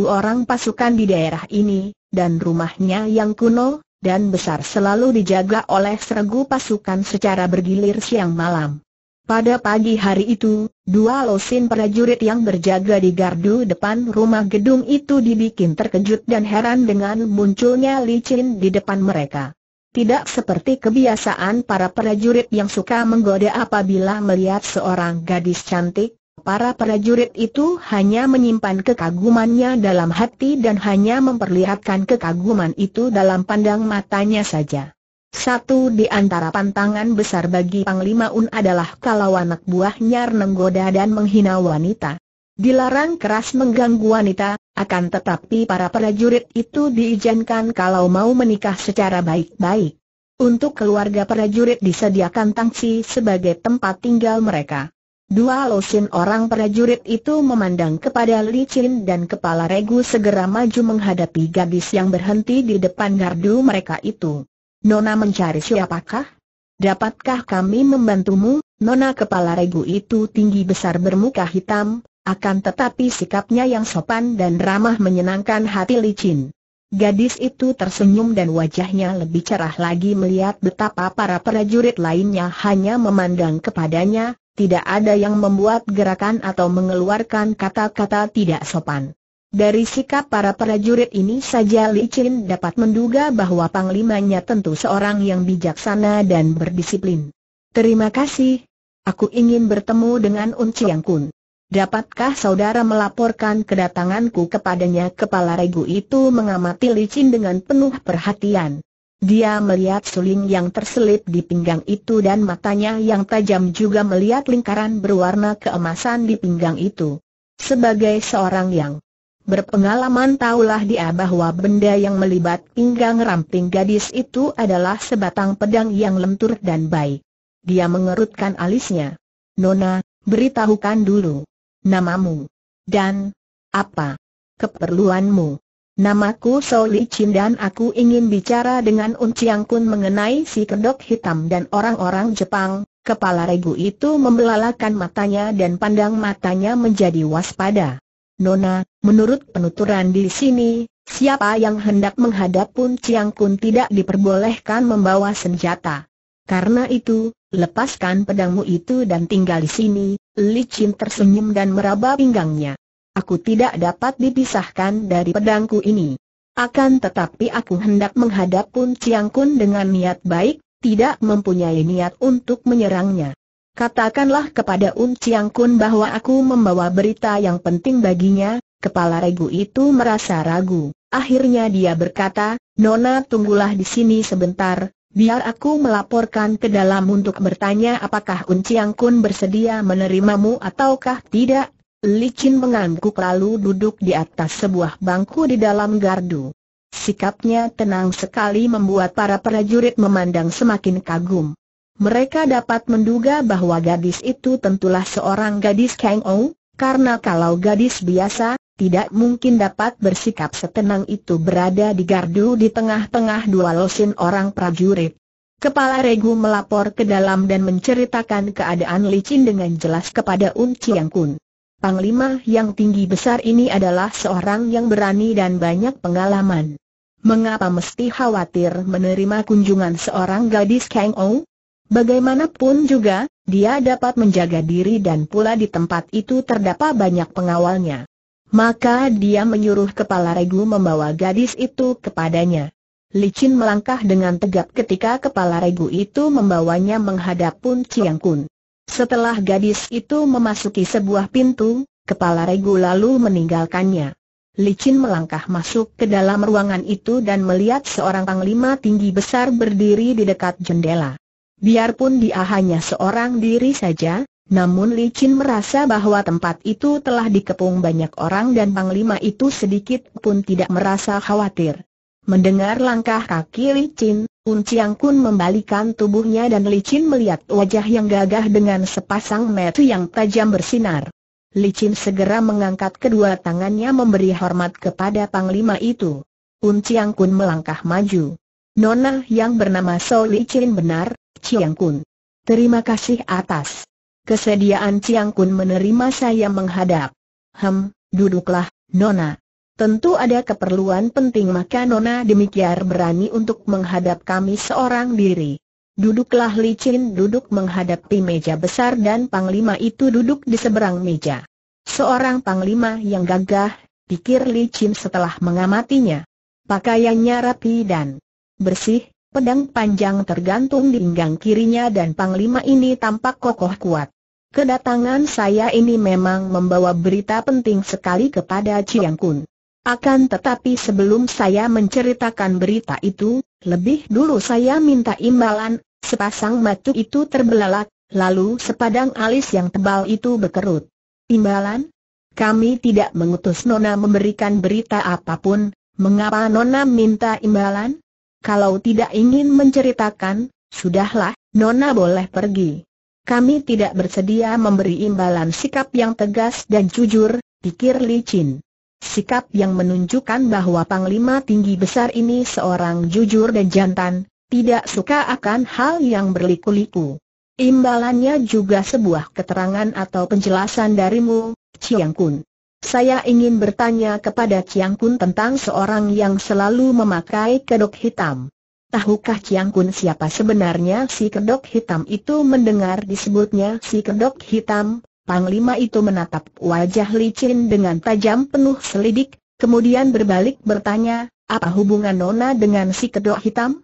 orang pasukan di daerah ini, dan rumahnya yang kuno dan besar selalu dijaga oleh sergu pasukan secara bergilir siang malam. Pada pagi hari itu, dua losin prajurit yang berjaga di gardu depan rumah gedung itu dibikin terkejut dan heran dengan munculnya licin di depan mereka. Tidak seperti kebiasaan para prajurit yang suka menggoda apabila melihat seorang gadis cantik, para prajurit itu hanya menyimpan kekagumannya dalam hati dan hanya memperlihatkan kekaguman itu dalam pandang matanya saja. Satu di antara pantangan besar bagi Panglima Un adalah kalau anak buahnya menggoda dan menghina wanita. Dilarang keras mengganggu wanita, akan tetapi para prajurit itu diizinkan kalau mau menikah secara baik-baik. Untuk keluarga prajurit disediakan tangsi sebagai tempat tinggal mereka. Dua losin orang prajurit itu memandang kepada licin dan kepala regu segera maju menghadapi gadis yang berhenti di depan gardu mereka itu. Nona mencari siapakah? Dapatkah kami membantumu? Nona kepala regu itu tinggi besar bermuka hitam, akan tetapi sikapnya yang sopan dan ramah menyenangkan hati licin. Gadis itu tersenyum dan wajahnya lebih cerah lagi melihat betapa para prajurit lainnya hanya memandang kepadanya, tidak ada yang membuat gerakan atau mengeluarkan kata-kata tidak sopan. Dari sikap para prajurit ini saja Li Chin dapat menduga bahwa panglimanya tentu seorang yang bijaksana dan berdisiplin. Terima kasih. Aku ingin bertemu dengan Un Chiang Kun. Dapatkah saudara melaporkan kedatanganku kepadanya? Kepala regu itu mengamati Li Chin dengan penuh perhatian. Dia melihat suling yang terselip di pinggang itu dan matanya yang tajam juga melihat lingkaran berwarna keemasan di pinggang itu. Sebagai seorang yang Berpengalaman tahulah dia bahwa benda yang melibat pinggang ramping gadis itu adalah sebatang pedang yang lentur dan baik. Dia mengerutkan alisnya. Nona, beritahukan dulu. Namamu. Dan, apa? Keperluanmu. Namaku Soli Chin dan aku ingin bicara dengan Un Chiang Kun mengenai si kedok hitam dan orang-orang Jepang. Kepala regu itu membelalakan matanya dan pandang matanya menjadi waspada. Nona, menurut penuturan di sini, siapa yang hendak menghadap Pun Chiang Kun tidak diperbolehkan membawa senjata. Karena itu, lepaskan pedangmu itu dan tinggal di sini, Li Chin tersenyum dan meraba pinggangnya. Aku tidak dapat dipisahkan dari pedangku ini. Akan tetapi aku hendak menghadap Pun Chiang Kun dengan niat baik, tidak mempunyai niat untuk menyerangnya. Katakanlah kepada Un Chiang Kun bahwa aku membawa berita yang penting baginya, kepala regu itu merasa ragu. Akhirnya dia berkata, Nona tunggulah di sini sebentar, biar aku melaporkan ke dalam untuk bertanya apakah Un Chiang Kun bersedia menerimamu ataukah tidak. Licin mengangguk lalu duduk di atas sebuah bangku di dalam gardu. Sikapnya tenang sekali membuat para prajurit memandang semakin kagum. Mereka dapat menduga bahwa gadis itu tentulah seorang gadis Kang Ou, karena kalau gadis biasa, tidak mungkin dapat bersikap setenang itu berada di gardu di tengah-tengah dua losin orang prajurit. Kepala Regu melapor ke dalam dan menceritakan keadaan licin dengan jelas kepada Un Chiang Kun. Panglima yang tinggi besar ini adalah seorang yang berani dan banyak pengalaman. Mengapa mesti khawatir menerima kunjungan seorang gadis Kang Ou? Bagaimanapun juga, dia dapat menjaga diri dan pula di tempat itu terdapat banyak pengawalnya. Maka dia menyuruh kepala regu membawa gadis itu kepadanya. Licin melangkah dengan tegap ketika kepala regu itu membawanya menghadap Pun Chiang Kun. Setelah gadis itu memasuki sebuah pintu, kepala regu lalu meninggalkannya. Licin melangkah masuk ke dalam ruangan itu dan melihat seorang panglima tinggi besar berdiri di dekat jendela. Biarpun dia hanya seorang diri saja, namun Li Chin merasa bahwa tempat itu telah dikepung banyak orang dan Panglima itu sedikit pun tidak merasa khawatir. Mendengar langkah kaki Li Chin, Un Chiang Kun membalikan tubuhnya dan Li Chin melihat wajah yang gagah dengan sepasang mata yang tajam bersinar. Li Chin segera mengangkat kedua tangannya memberi hormat kepada Panglima itu. Un Chiang Kun melangkah maju. Nona yang bernama So Li Chin benar, Chiang Kun. Terima kasih atas kesediaan Chiang Kun menerima saya menghadap. Hem, duduklah, Nona. Tentu ada keperluan penting maka Nona demikian berani untuk menghadap kami seorang diri. duduklah licin duduk menghadapi meja besar dan panglima itu duduk di seberang meja. Seorang panglima yang gagah, pikir licin setelah mengamatinya. Pakaiannya rapi dan bersih, pedang panjang tergantung di pinggang kirinya dan panglima ini tampak kokoh kuat. Kedatangan saya ini memang membawa berita penting sekali kepada Chiang Kun. Akan tetapi sebelum saya menceritakan berita itu, lebih dulu saya minta imbalan, sepasang matu itu terbelalak, lalu sepadang alis yang tebal itu berkerut. Imbalan? Kami tidak mengutus Nona memberikan berita apa pun, mengapa Nona minta imbalan? Kalau tidak ingin menceritakan, sudahlah, Nona boleh pergi. Kami tidak bersedia memberi imbalan sikap yang tegas dan jujur, pikir licin sikap yang menunjukkan bahwa Panglima tinggi besar ini seorang jujur dan jantan, tidak suka akan hal yang berliku-liku. Imbalannya juga sebuah keterangan atau penjelasan darimu, Chiang Kun. Saya ingin bertanya kepada Chiang Kun tentang seorang yang selalu memakai kedok hitam. Tahukah Chiang Kun siapa sebenarnya si kedok hitam itu mendengar disebutnya si kedok hitam, Panglima itu menatap wajah licin dengan tajam penuh selidik, kemudian berbalik bertanya, apa hubungan Nona dengan si kedok hitam?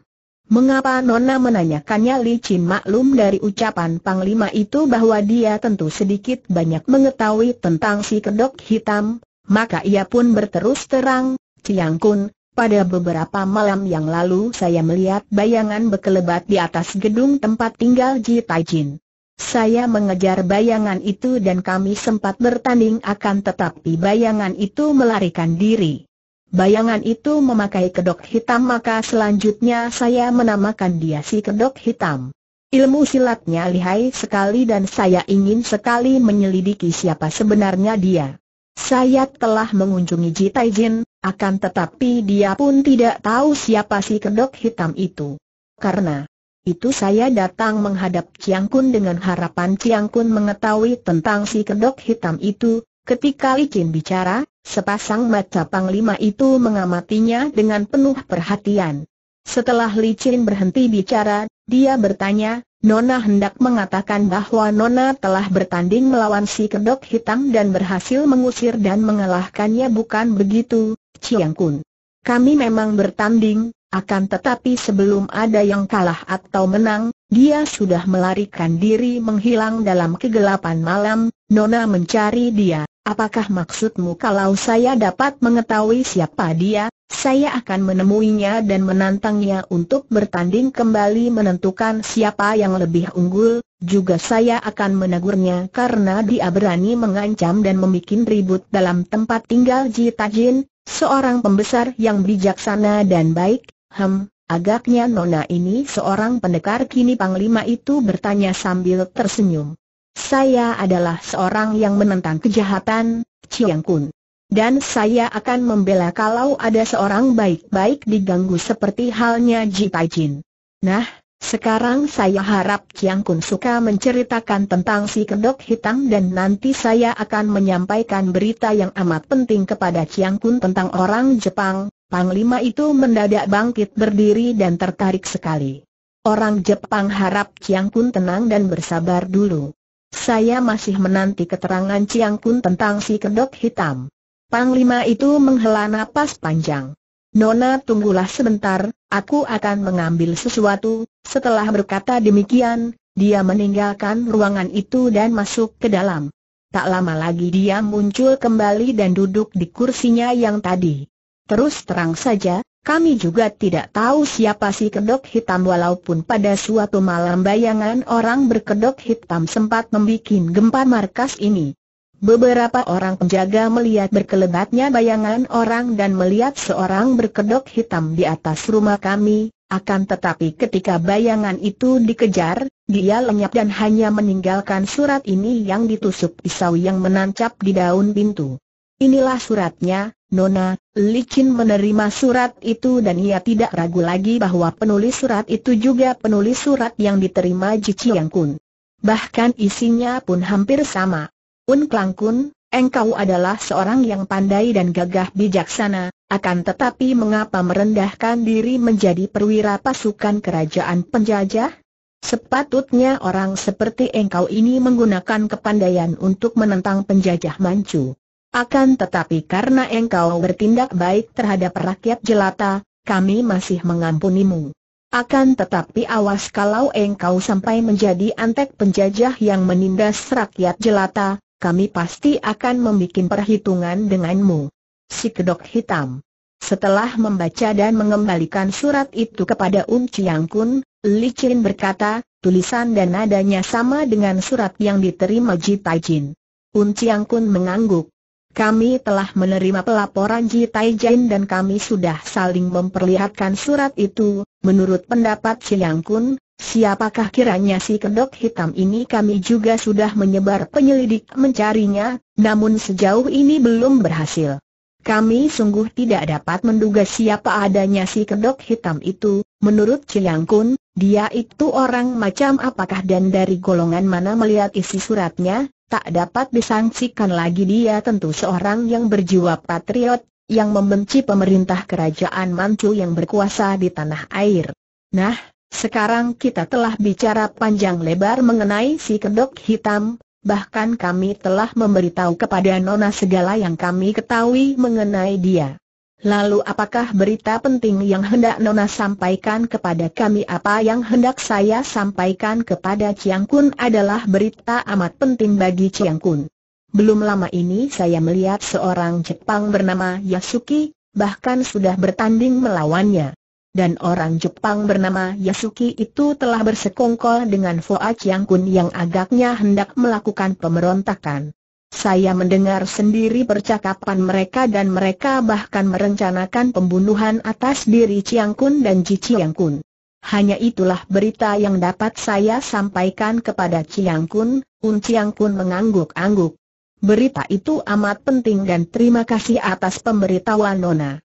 Mengapa Nona menanyakannya licin maklum dari ucapan Panglima itu bahwa dia tentu sedikit banyak mengetahui tentang si kedok hitam, maka ia pun berterus terang, Ciang Kun, pada beberapa malam yang lalu saya melihat bayangan berkelebat di atas gedung tempat tinggal Ji Taijin. Saya mengejar bayangan itu dan kami sempat bertanding akan tetapi bayangan itu melarikan diri. Bayangan itu memakai kedok hitam maka selanjutnya saya menamakan dia si kedok hitam. Ilmu silatnya lihai sekali dan saya ingin sekali menyelidiki siapa sebenarnya dia. Saya telah mengunjungi Ji Taijin, akan tetapi dia pun tidak tahu siapa si kedok hitam itu. Karena itu saya datang menghadap Chiang Kun dengan harapan Chiang Kun mengetahui tentang si kedok hitam itu. Ketika Licin bicara, sepasang mata Panglima itu mengamatinya dengan penuh perhatian. Setelah Licin berhenti bicara, dia bertanya, Nona hendak mengatakan bahwa Nona telah bertanding melawan si kedok hitam dan berhasil mengusir dan mengalahkannya bukan begitu, Chiang Kun. Kami memang bertanding, akan tetapi sebelum ada yang kalah atau menang, dia sudah melarikan diri menghilang dalam kegelapan malam, Nona mencari dia. Apakah maksudmu kalau saya dapat mengetahui siapa dia, saya akan menemuinya dan menantangnya untuk bertanding kembali menentukan siapa yang lebih unggul, juga saya akan menegurnya karena dia berani mengancam dan membuat ribut dalam tempat tinggal Jita Jin, seorang pembesar yang bijaksana dan baik, Hem, agaknya Nona ini seorang pendekar kini Panglima itu bertanya sambil tersenyum. Saya adalah seorang yang menentang kejahatan, Chiang Kun. Dan saya akan membela kalau ada seorang baik-baik diganggu seperti halnya Ji Taijin. Nah, sekarang saya harap Chiang Kun suka menceritakan tentang si kedok hitam dan nanti saya akan menyampaikan berita yang amat penting kepada Chiang Kun tentang orang Jepang, Panglima itu mendadak bangkit berdiri dan tertarik sekali. Orang Jepang harap Chiang Kun tenang dan bersabar dulu. Saya masih menanti keterangan Chiang Kun tentang si kedok hitam. Panglima itu menghela napas panjang. Nona tunggulah sebentar, aku akan mengambil sesuatu. Setelah berkata demikian, dia meninggalkan ruangan itu dan masuk ke dalam. Tak lama lagi dia muncul kembali dan duduk di kursinya yang tadi. Terus terang saja, kami juga tidak tahu siapa si kedok hitam walaupun pada suatu malam bayangan orang berkedok hitam sempat membuat gempa markas ini. Beberapa orang penjaga melihat berkelebatnya bayangan orang dan melihat seorang berkedok hitam di atas rumah kami, akan tetapi ketika bayangan itu dikejar, dia lenyap dan hanya meninggalkan surat ini yang ditusuk pisau yang menancap di daun pintu. Inilah suratnya, Nona, Licin menerima surat itu dan ia tidak ragu lagi bahwa penulis surat itu juga penulis surat yang diterima Ji Chiang Kun. Bahkan isinya pun hampir sama. Un Klang Kun, engkau adalah seorang yang pandai dan gagah bijaksana, akan tetapi mengapa merendahkan diri menjadi perwira pasukan kerajaan penjajah? Sepatutnya orang seperti engkau ini menggunakan kepandaian untuk menentang penjajah mancu. Akan tetapi karena engkau bertindak baik terhadap rakyat jelata, kami masih mengampunimu. Akan tetapi awas kalau engkau sampai menjadi antek penjajah yang menindas rakyat jelata, kami pasti akan membuat perhitungan denganmu. Si kedok hitam. Setelah membaca dan mengembalikan surat itu kepada Un Chiang Kun, Li Chin berkata, tulisan dan nadanya sama dengan surat yang diterima Ji Taijin. Un Chiang Kun mengangguk. Kami telah menerima pelaporan Ji Taijin dan kami sudah saling memperlihatkan surat itu, menurut pendapat Chiang Kun, siapakah kiranya si kedok hitam ini? Kami juga sudah menyebar penyelidik mencarinya, namun sejauh ini belum berhasil. Kami sungguh tidak dapat menduga siapa adanya si kedok hitam itu, menurut Chiang Kun, dia itu orang macam apakah dan dari golongan mana melihat isi suratnya, tak dapat disangsikan lagi dia tentu seorang yang berjiwa patriot, yang membenci pemerintah kerajaan Manchu yang berkuasa di tanah air. Nah, sekarang kita telah bicara panjang lebar mengenai si kedok hitam, bahkan kami telah memberitahu kepada Nona segala yang kami ketahui mengenai dia. Lalu apakah berita penting yang hendak Nona sampaikan kepada kami apa yang hendak saya sampaikan kepada Chiang Kun adalah berita amat penting bagi Chiang Kun. Belum lama ini saya melihat seorang Jepang bernama Yasuki, bahkan sudah bertanding melawannya dan orang Jepang bernama Yasuki itu telah bersekongkol dengan Foa Chiang Kun yang agaknya hendak melakukan pemberontakan. Saya mendengar sendiri percakapan mereka dan mereka bahkan merencanakan pembunuhan atas diri Chiang Kun dan Ji Chiang Kun. Hanya itulah berita yang dapat saya sampaikan kepada Chiang Kun, Un Chiang Kun mengangguk-angguk. Berita itu amat penting dan terima kasih atas pemberitahuan Nona.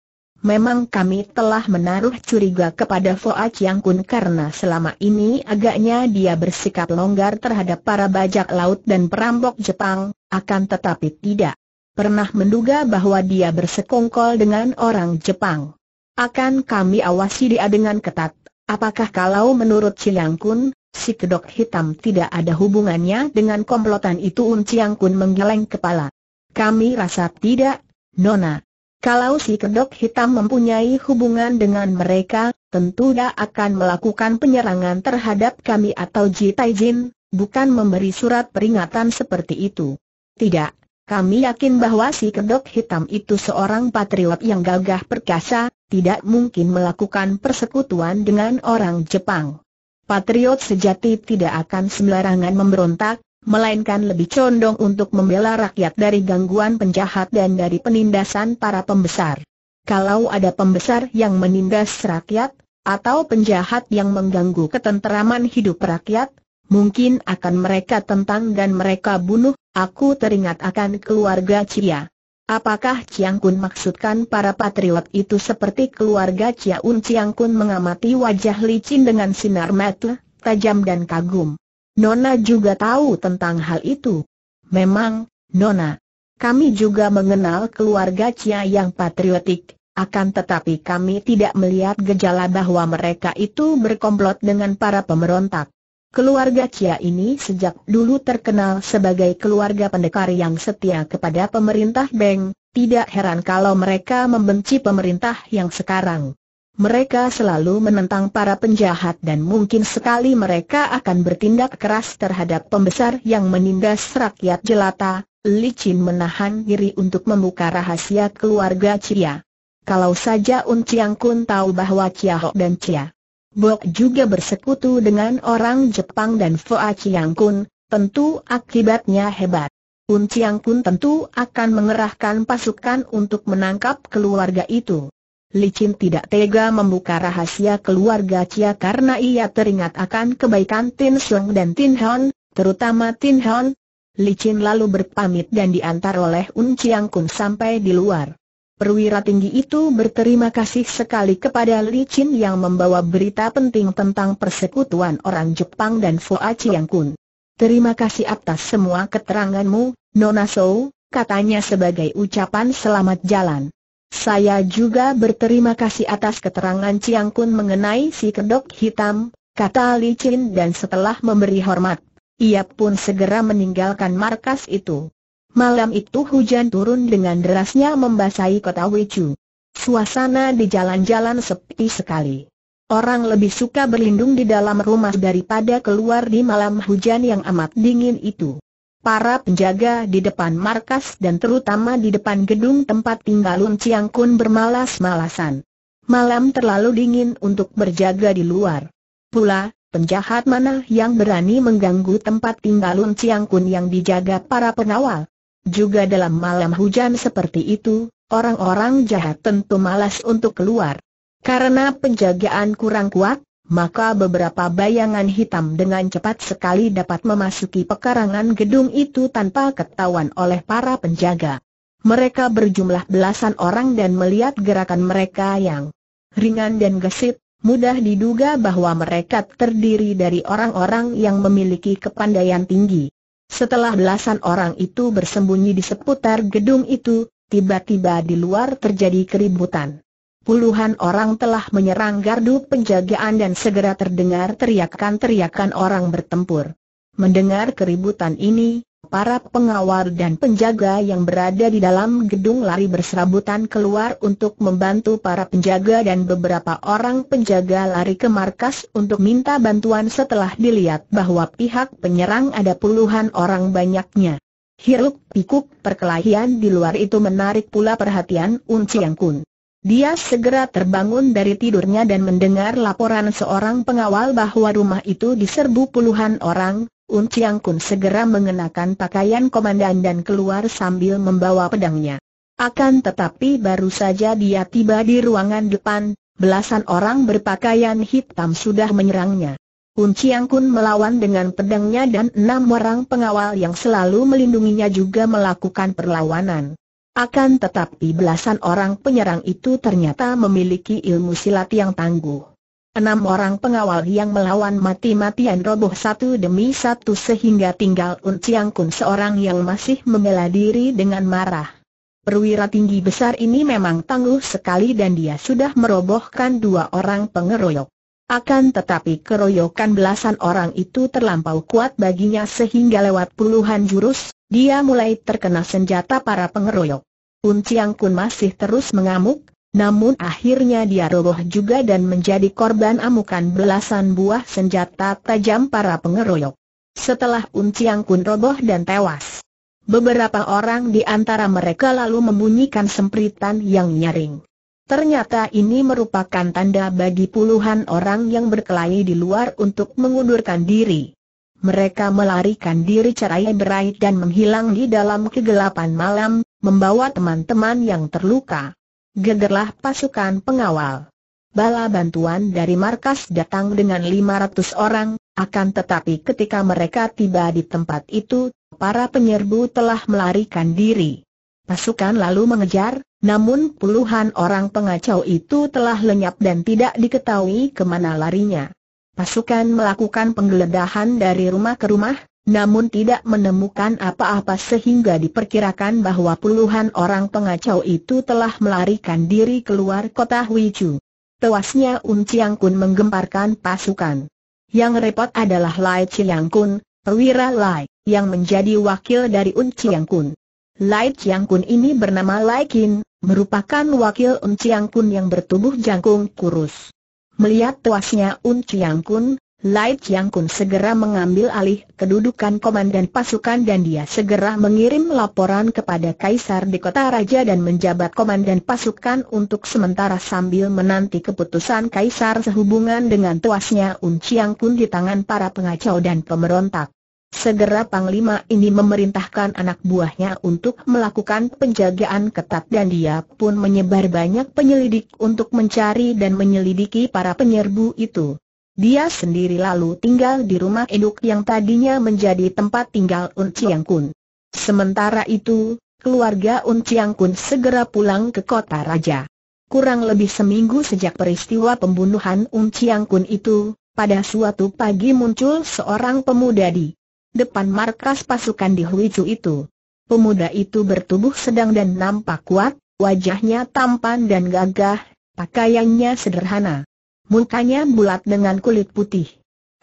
Memang kami telah menaruh curiga kepada Foa Chiang Kun karena selama ini agaknya dia bersikap longgar terhadap para bajak laut dan perampok Jepang, akan tetapi tidak pernah menduga bahwa dia bersekongkol dengan orang Jepang. Akan kami awasi dia dengan ketat, apakah kalau menurut Chiang Kun, si kedok hitam tidak ada hubungannya dengan komplotan itu Un Chiang Kun menggeleng kepala. Kami rasa tidak, Nona. Kalau si kedok hitam mempunyai hubungan dengan mereka, tentu dia akan melakukan penyerangan terhadap kami atau Ji Taijin, bukan memberi surat peringatan seperti itu. Tidak, kami yakin bahwa si kedok hitam itu seorang patriot yang gagah perkasa, tidak mungkin melakukan persekutuan dengan orang Jepang. Patriot sejati tidak akan sembarangan memberontak, melainkan lebih condong untuk membela rakyat dari gangguan penjahat dan dari penindasan para pembesar. Kalau ada pembesar yang menindas rakyat, atau penjahat yang mengganggu ketenteraman hidup rakyat, mungkin akan mereka tentang dan mereka bunuh, aku teringat akan keluarga Cia. Apakah Chiang Kun maksudkan para patriot itu seperti keluarga Cia Un Chiang Kun mengamati wajah licin dengan sinar mata, tajam dan kagum. Nona juga tahu tentang hal itu. Memang, Nona, kami juga mengenal keluarga Cia yang patriotik, akan tetapi kami tidak melihat gejala bahwa mereka itu berkomplot dengan para pemberontak. Keluarga Cia ini sejak dulu terkenal sebagai keluarga pendekar yang setia kepada pemerintah Beng, tidak heran kalau mereka membenci pemerintah yang sekarang. Mereka selalu menentang para penjahat dan mungkin sekali mereka akan bertindak keras terhadap pembesar yang menindas rakyat jelata. Licin menahan diri untuk membuka rahasia keluarga Cia. Kalau saja Un Chiang Kun tahu bahwa Cia Ho dan Cia Bok juga bersekutu dengan orang Jepang dan Foa Chiang Kun, tentu akibatnya hebat. Un Chiang Kun tentu akan mengerahkan pasukan untuk menangkap keluarga itu. Licin tidak tega membuka rahasia keluarga Chia karena ia teringat akan kebaikan Tin Sung dan Tin Hon, terutama Tin Hon. Licin lalu berpamit dan diantar oleh Un Chiang Kun sampai di luar. Perwira tinggi itu berterima kasih sekali kepada Licin yang membawa berita penting tentang persekutuan orang Jepang dan Foa Chiang Kun. Terima kasih atas semua keteranganmu, Nona Sou, katanya sebagai ucapan selamat jalan. Saya juga berterima kasih atas keterangan Chiang Kun mengenai si kedok hitam, kata Li Chin dan setelah memberi hormat, ia pun segera meninggalkan markas itu. Malam itu hujan turun dengan derasnya membasahi kota Wichu. Suasana di jalan-jalan sepi sekali. Orang lebih suka berlindung di dalam rumah daripada keluar di malam hujan yang amat dingin itu. Para penjaga di depan markas dan terutama di depan gedung tempat tinggal Lun Chiang Kun bermalas-malasan. Malam terlalu dingin untuk berjaga di luar. Pula, penjahat mana yang berani mengganggu tempat tinggal Lun Chiang Kun yang dijaga para pengawal? Juga dalam malam hujan seperti itu, orang-orang jahat tentu malas untuk keluar. Karena penjagaan kurang kuat, maka beberapa bayangan hitam dengan cepat sekali dapat memasuki pekarangan gedung itu tanpa ketahuan oleh para penjaga. Mereka berjumlah belasan orang dan melihat gerakan mereka yang ringan dan gesit, mudah diduga bahwa mereka terdiri dari orang-orang yang memiliki kepandaian tinggi. Setelah belasan orang itu bersembunyi di seputar gedung itu, tiba-tiba di luar terjadi keributan. Puluhan orang telah menyerang gardu penjagaan dan segera terdengar teriakan-teriakan orang bertempur. Mendengar keributan ini, para pengawal dan penjaga yang berada di dalam gedung lari berserabutan keluar untuk membantu para penjaga dan beberapa orang penjaga lari ke markas untuk minta bantuan setelah dilihat bahwa pihak penyerang ada puluhan orang banyaknya. Hiruk pikuk perkelahian di luar itu menarik pula perhatian Un Chiang Kun. Dia segera terbangun dari tidurnya dan mendengar laporan seorang pengawal bahwa rumah itu diserbu puluhan orang. Un Chiang Kun segera mengenakan pakaian komandan dan keluar sambil membawa pedangnya. Akan tetapi baru saja dia tiba di ruangan depan, belasan orang berpakaian hitam sudah menyerangnya. Un Chiang Kun melawan dengan pedangnya dan enam orang pengawal yang selalu melindunginya juga melakukan perlawanan. Akan tetapi belasan orang penyerang itu ternyata memiliki ilmu silat yang tangguh. Enam orang pengawal yang melawan mati-matian roboh satu demi satu sehingga tinggal Un Chiang Kun seorang yang masih membela diri dengan marah. Perwira tinggi besar ini memang tangguh sekali dan dia sudah merobohkan dua orang pengeroyok. Akan tetapi keroyokan belasan orang itu terlampau kuat baginya sehingga lewat puluhan jurus, dia mulai terkena senjata para pengeroyok. Un Chiang Kun masih terus mengamuk, namun akhirnya dia roboh juga dan menjadi korban amukan belasan buah senjata tajam para pengeroyok. Setelah Un Chiang Kun roboh dan tewas, beberapa orang di antara mereka lalu membunyikan sempritan yang nyaring. Ternyata ini merupakan tanda bagi puluhan orang yang berkelahi di luar untuk mengundurkan diri mereka melarikan diri cerai-berai dan menghilang di dalam kegelapan malam, membawa teman-teman yang terluka. Gegerlah pasukan pengawal. Bala bantuan dari markas datang dengan 500 orang, akan tetapi ketika mereka tiba di tempat itu, para penyerbu telah melarikan diri. Pasukan lalu mengejar, namun puluhan orang pengacau itu telah lenyap dan tidak diketahui ke mana larinya. Pasukan melakukan penggeledahan dari rumah ke rumah, namun tidak menemukan apa-apa sehingga diperkirakan bahwa puluhan orang pengacau itu telah melarikan diri keluar kota Huichu. Tewasnya Un Chiang Kun menggemparkan pasukan. Yang repot adalah Lai Chiang Kun, perwira Lai, yang menjadi wakil dari Un Chiang Kun. Lai Chiang Kun ini bernama Lai Kin, merupakan wakil Un Chiang Kun yang bertubuh jangkung kurus. Melihat tuasnya Un Chiang Kun, Lai Chiang Kun segera mengambil alih kedudukan komandan pasukan dan dia segera mengirim laporan kepada Kaisar di kota Raja dan menjabat komandan pasukan untuk sementara sambil menanti keputusan Kaisar sehubungan dengan tuasnya Un Chiang Kun di tangan para pengacau dan pemberontak. Segera Panglima ini memerintahkan anak buahnya untuk melakukan penjagaan ketat dan dia pun menyebar banyak penyelidik untuk mencari dan menyelidiki para penyerbu itu. Dia sendiri lalu tinggal di rumah eduk yang tadinya menjadi tempat tinggal Un Chiang Kun. Sementara itu, keluarga Un Chiang Kun segera pulang ke kota raja. Kurang lebih seminggu sejak peristiwa pembunuhan Un Chiang Kun itu, pada suatu pagi muncul seorang pemuda di depan markas pasukan di Huichu itu. Pemuda itu bertubuh sedang dan nampak kuat, wajahnya tampan dan gagah, pakaiannya sederhana. Mukanya bulat dengan kulit putih,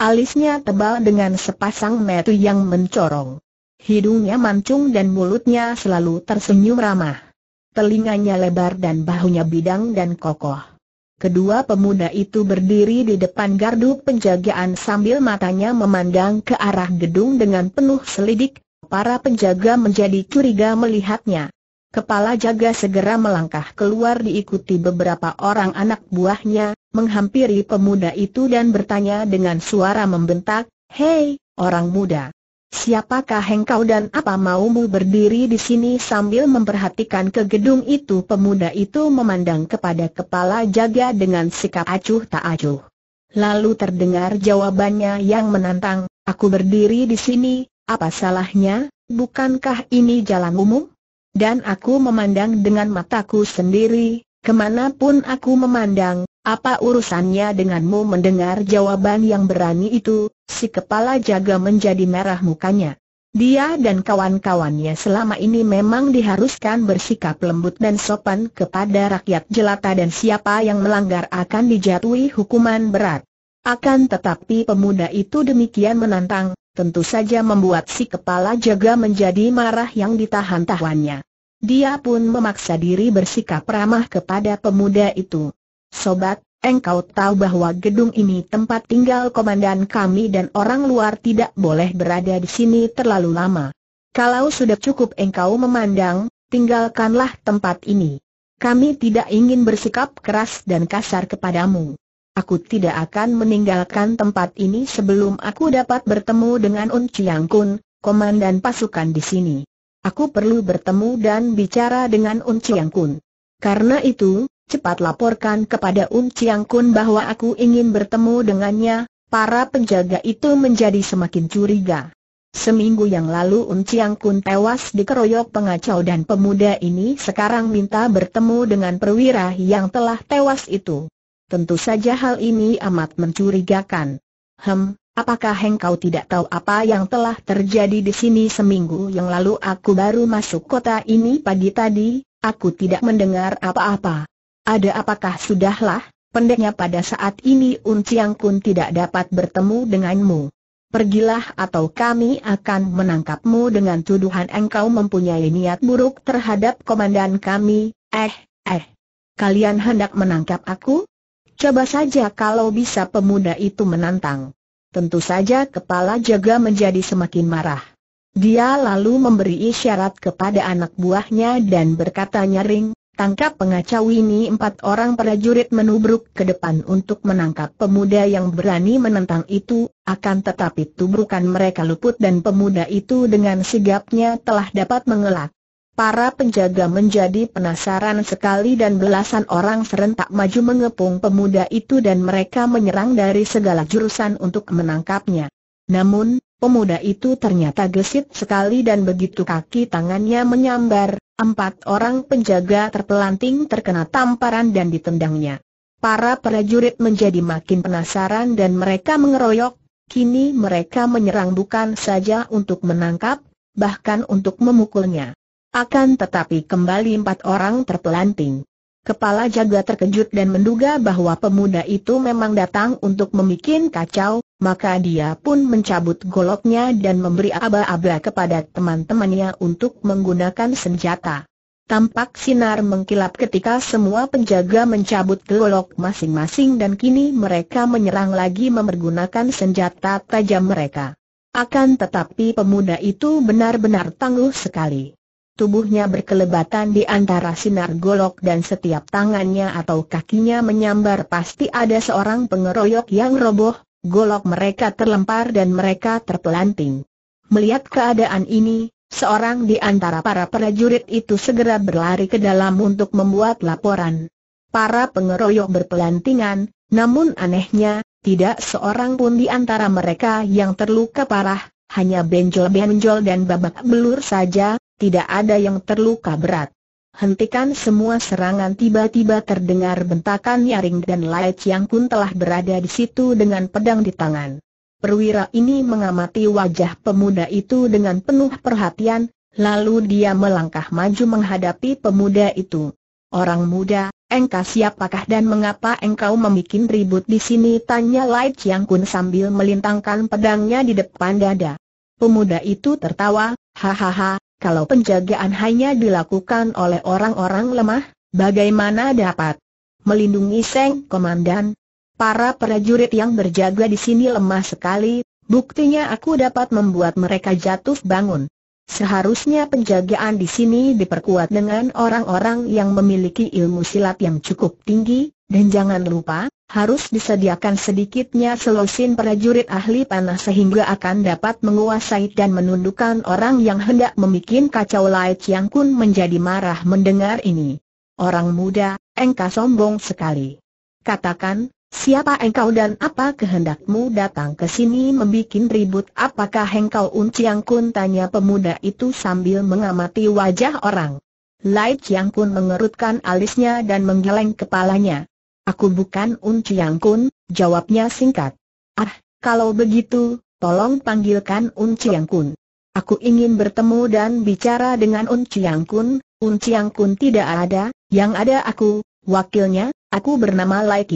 Alisnya tebal dengan sepasang metu yang mencorong. Hidungnya mancung dan mulutnya selalu tersenyum ramah. Telinganya lebar dan bahunya bidang dan kokoh. Kedua pemuda itu berdiri di depan gardu penjagaan sambil matanya memandang ke arah gedung dengan penuh selidik. Para penjaga menjadi curiga melihatnya. Kepala jaga segera melangkah keluar diikuti beberapa orang anak buahnya, menghampiri pemuda itu dan bertanya dengan suara membentak, Hei, orang muda! Siapakah engkau dan apa maumu berdiri di sini sambil memperhatikan ke gedung itu pemuda itu memandang kepada kepala jaga dengan sikap acuh tak acuh. Lalu terdengar jawabannya yang menantang, aku berdiri di sini, apa salahnya, bukankah ini jalan umum? Dan aku memandang dengan mataku sendiri, ke mana pun aku memandang, apa urusannya denganmu mendengar jawaban yang berani itu, si kepala jaga menjadi merah mukanya. Dia dan kawan-kawannya selama ini memang diharuskan bersikap lembut dan sopan kepada rakyat jelata dan siapa yang melanggar akan dijatuhi hukuman berat. Akan tetapi pemuda itu demikian menantang, tentu saja membuat si kepala jaga menjadi marah yang ditahan-tahannya. Dia pun memaksa diri bersikap ramah kepada pemuda itu. Sobat, engkau tahu bahwa gedung ini tempat tinggal komandan kami dan orang luar tidak boleh berada di sini terlalu lama. Kalau sudah cukup engkau memandang, tinggalkanlah tempat ini. Kami tidak ingin bersikap keras dan kasar kepadamu. Aku tidak akan meninggalkan tempat ini sebelum aku dapat bertemu dengan Un Chiang Kun, komandan pasukan di sini. Aku perlu bertemu dan bicara dengan Un Chiang Kun. Karena itu, cepat laporkan kepada Un Chiang Kun bahwa aku ingin bertemu dengannya. Para penjaga itu menjadi semakin curiga. Seminggu yang lalu Un Chiang Kun tewas dikeroyok pengacau dan pemuda ini sekarang minta bertemu dengan perwira yang telah tewas itu. Tentu saja hal ini amat mencurigakan. Hem, apakah engkau tidak tahu apa yang telah terjadi di sini seminggu yang lalu aku baru masuk kota ini pagi tadi, aku tidak mendengar apa-apa. Ada apakah sudahlah, pendeknya pada saat ini Un Chiang Kun tidak dapat bertemu denganmu. Pergilah atau kami akan menangkapmu dengan tuduhan engkau mempunyai niat buruk terhadap komandan kami, eh, eh. Kalian hendak menangkap aku? Coba saja kalau bisa pemuda itu menantang. Tentu saja kepala jaga menjadi semakin marah. Dia lalu memberi isyarat kepada anak buahnya dan berkata nyaring, tangkap pengacau ini empat orang prajurit menubruk ke depan untuk menangkap pemuda yang berani menentang itu, akan tetapi tubrukan mereka luput dan pemuda itu dengan sigapnya telah dapat mengelak. Para penjaga menjadi penasaran sekali dan belasan orang serentak maju mengepung pemuda itu dan mereka menyerang dari segala jurusan untuk menangkapnya. Namun, pemuda itu ternyata gesit sekali dan begitu kaki tangannya menyambar, empat orang penjaga terpelanting terkena tamparan dan ditendangnya. Para prajurit menjadi makin penasaran dan mereka mengeroyok, kini mereka menyerang bukan saja untuk menangkap, bahkan untuk memukulnya. Akan tetapi kembali empat orang terpelanting. Kepala jaga terkejut dan menduga bahwa pemuda itu memang datang untuk membuat kacau, maka dia pun mencabut goloknya dan memberi aba-aba kepada teman-temannya untuk menggunakan senjata. Tampak sinar mengkilap ketika semua penjaga mencabut golok masing-masing dan kini mereka menyerang lagi mempergunakan senjata tajam mereka. Akan tetapi pemuda itu benar-benar tangguh sekali. Tubuhnya berkelebatan di antara sinar golok dan setiap tangannya atau kakinya menyambar pasti ada seorang pengeroyok yang roboh, golok mereka terlempar dan mereka terpelanting. Melihat keadaan ini, seorang di antara para prajurit itu segera berlari ke dalam untuk membuat laporan. Para pengeroyok berpelantingan, namun anehnya, tidak seorang pun di antara mereka yang terluka parah, hanya benjol-benjol dan babak belur saja, tidak ada yang terluka berat. Hentikan semua serangan tiba-tiba terdengar bentakan nyaring dan Lai Chiang Kun telah berada di situ dengan pedang di tangan. Perwira ini mengamati wajah pemuda itu dengan penuh perhatian, lalu dia melangkah maju menghadapi pemuda itu. Orang muda, engkau siapakah dan mengapa engkau membuat ribut di sini? Tanya Lai Chiang Kun sambil melintangkan pedangnya di depan dada. Pemuda itu tertawa, hahaha, kalau penjagaan hanya dilakukan oleh orang-orang lemah, bagaimana dapat melindungi Seng Komandan? Para prajurit yang berjaga di sini lemah sekali, buktinya aku dapat membuat mereka jatuh bangun. Seharusnya penjagaan di sini diperkuat dengan orang-orang yang memiliki ilmu silat yang cukup tinggi, dan jangan lupa, harus disediakan sedikitnya selosin prajurit ahli panah sehingga akan dapat menguasai dan menundukkan orang yang hendak membuat kacau Lai Chiang Kun menjadi marah mendengar ini. Orang muda, engkau sombong sekali. Katakan, Siapa engkau dan apa kehendakmu datang ke sini membikin ribut? Apakah engkau Un Chiang Kun? Tanya pemuda itu sambil mengamati wajah orang. Lai Chiang Kun mengerutkan alisnya dan menggeleng kepalanya. Aku bukan Un Chiang Kun, jawabnya singkat. Ah, kalau begitu, tolong panggilkan Un Chiang Kun. Aku ingin bertemu dan bicara dengan Un Chiang Kun. Un Chiang Kun tidak ada, yang ada aku, wakilnya, aku bernama Lai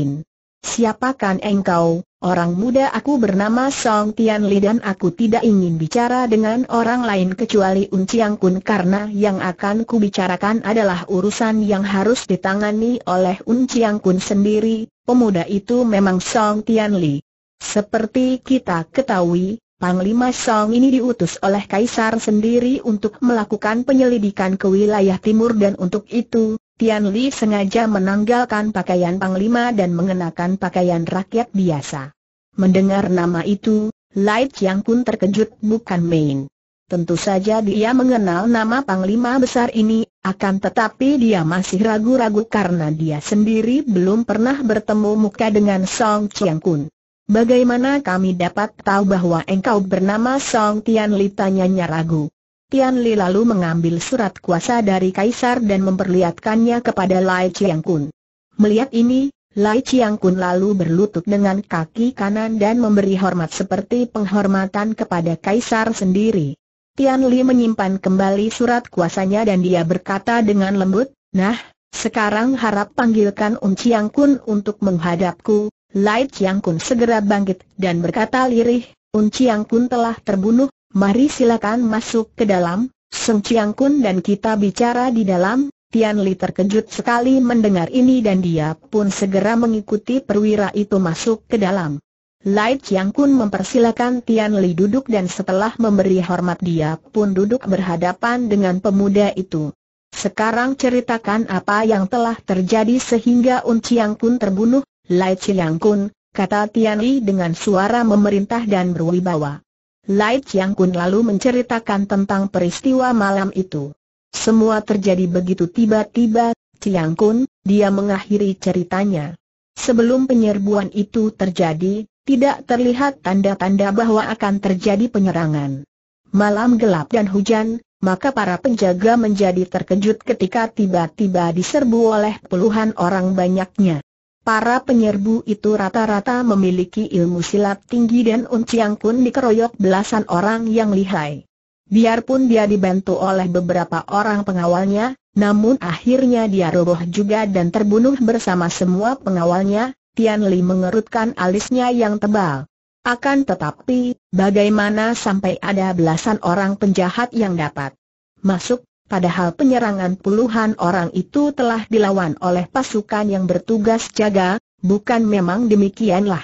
Kin. Siapakah engkau, orang muda aku bernama Song Tian Li dan aku tidak ingin bicara dengan orang lain kecuali Un Chiang Kun karena yang akan kubicarakan adalah urusan yang harus ditangani oleh Un Chiang Kun sendiri, pemuda itu memang Song Tian Li. Seperti kita ketahui, Panglima Song ini diutus oleh Kaisar sendiri untuk melakukan penyelidikan ke wilayah timur dan untuk itu, Tian Li sengaja menanggalkan pakaian panglima dan mengenakan pakaian rakyat biasa. Mendengar nama itu, Lai Chiang Kun terkejut bukan main. Tentu saja dia mengenal nama panglima besar ini, akan tetapi dia masih ragu-ragu karena dia sendiri belum pernah bertemu muka dengan Song Chiang Kun. Bagaimana kami dapat tahu bahwa engkau bernama Song Tian Li tanyanya ragu. Tian Li lalu mengambil surat kuasa dari Kaisar dan memperlihatkannya kepada Lai Chiang Kun. Melihat ini, Lai Chiang Kun lalu berlutut dengan kaki kanan dan memberi hormat seperti penghormatan kepada Kaisar sendiri. Tian Li menyimpan kembali surat kuasanya dan dia berkata dengan lembut, Nah, sekarang harap panggilkan Un Chiang Kun untuk menghadapku. Lai Chiang Kun segera bangkit dan berkata lirih, Un Chiang Kun telah terbunuh, Mari silakan masuk ke dalam, Seng Chiang Kun dan kita bicara di dalam. Tian Li terkejut sekali mendengar ini dan dia pun segera mengikuti perwira itu masuk ke dalam. Lai Chiang Kun mempersilakan Tian Li duduk dan setelah memberi hormat dia pun duduk berhadapan dengan pemuda itu. Sekarang ceritakan apa yang telah terjadi sehingga Un Chiang Kun terbunuh, Lai Chiang Kun, kata Tian Li dengan suara memerintah dan berwibawa. Lai Chiang Kun lalu menceritakan tentang peristiwa malam itu. Semua terjadi begitu tiba-tiba, Chiang Kun, dia mengakhiri ceritanya. Sebelum penyerbuan itu terjadi, tidak terlihat tanda-tanda bahwa akan terjadi penyerangan. Malam gelap dan hujan, maka para penjaga menjadi terkejut ketika tiba-tiba diserbu oleh puluhan orang banyaknya. Para penyerbu itu rata-rata memiliki ilmu silat tinggi dan Unciang pun dikeroyok belasan orang yang lihai. Biarpun dia dibantu oleh beberapa orang pengawalnya, namun akhirnya dia roboh juga dan terbunuh bersama semua pengawalnya, Tian Li mengerutkan alisnya yang tebal. Akan tetapi, bagaimana sampai ada belasan orang penjahat yang dapat masuk padahal penyerangan puluhan orang itu telah dilawan oleh pasukan yang bertugas jaga, bukan memang demikianlah.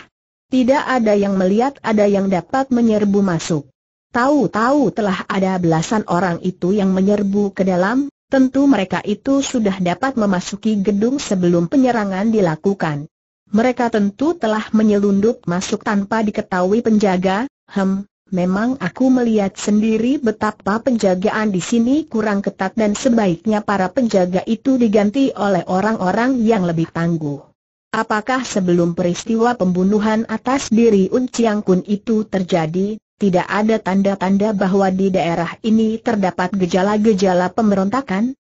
Tidak ada yang melihat ada yang dapat menyerbu masuk. Tahu-tahu telah ada belasan orang itu yang menyerbu ke dalam, tentu mereka itu sudah dapat memasuki gedung sebelum penyerangan dilakukan. Mereka tentu telah menyelundup masuk tanpa diketahui penjaga, hem, Memang aku melihat sendiri betapa penjagaan di sini kurang ketat dan sebaiknya para penjaga itu diganti oleh orang-orang yang lebih tangguh. Apakah sebelum peristiwa pembunuhan atas diri Un Chiang Kun itu terjadi, tidak ada tanda-tanda bahwa di daerah ini terdapat gejala-gejala pemberontakan?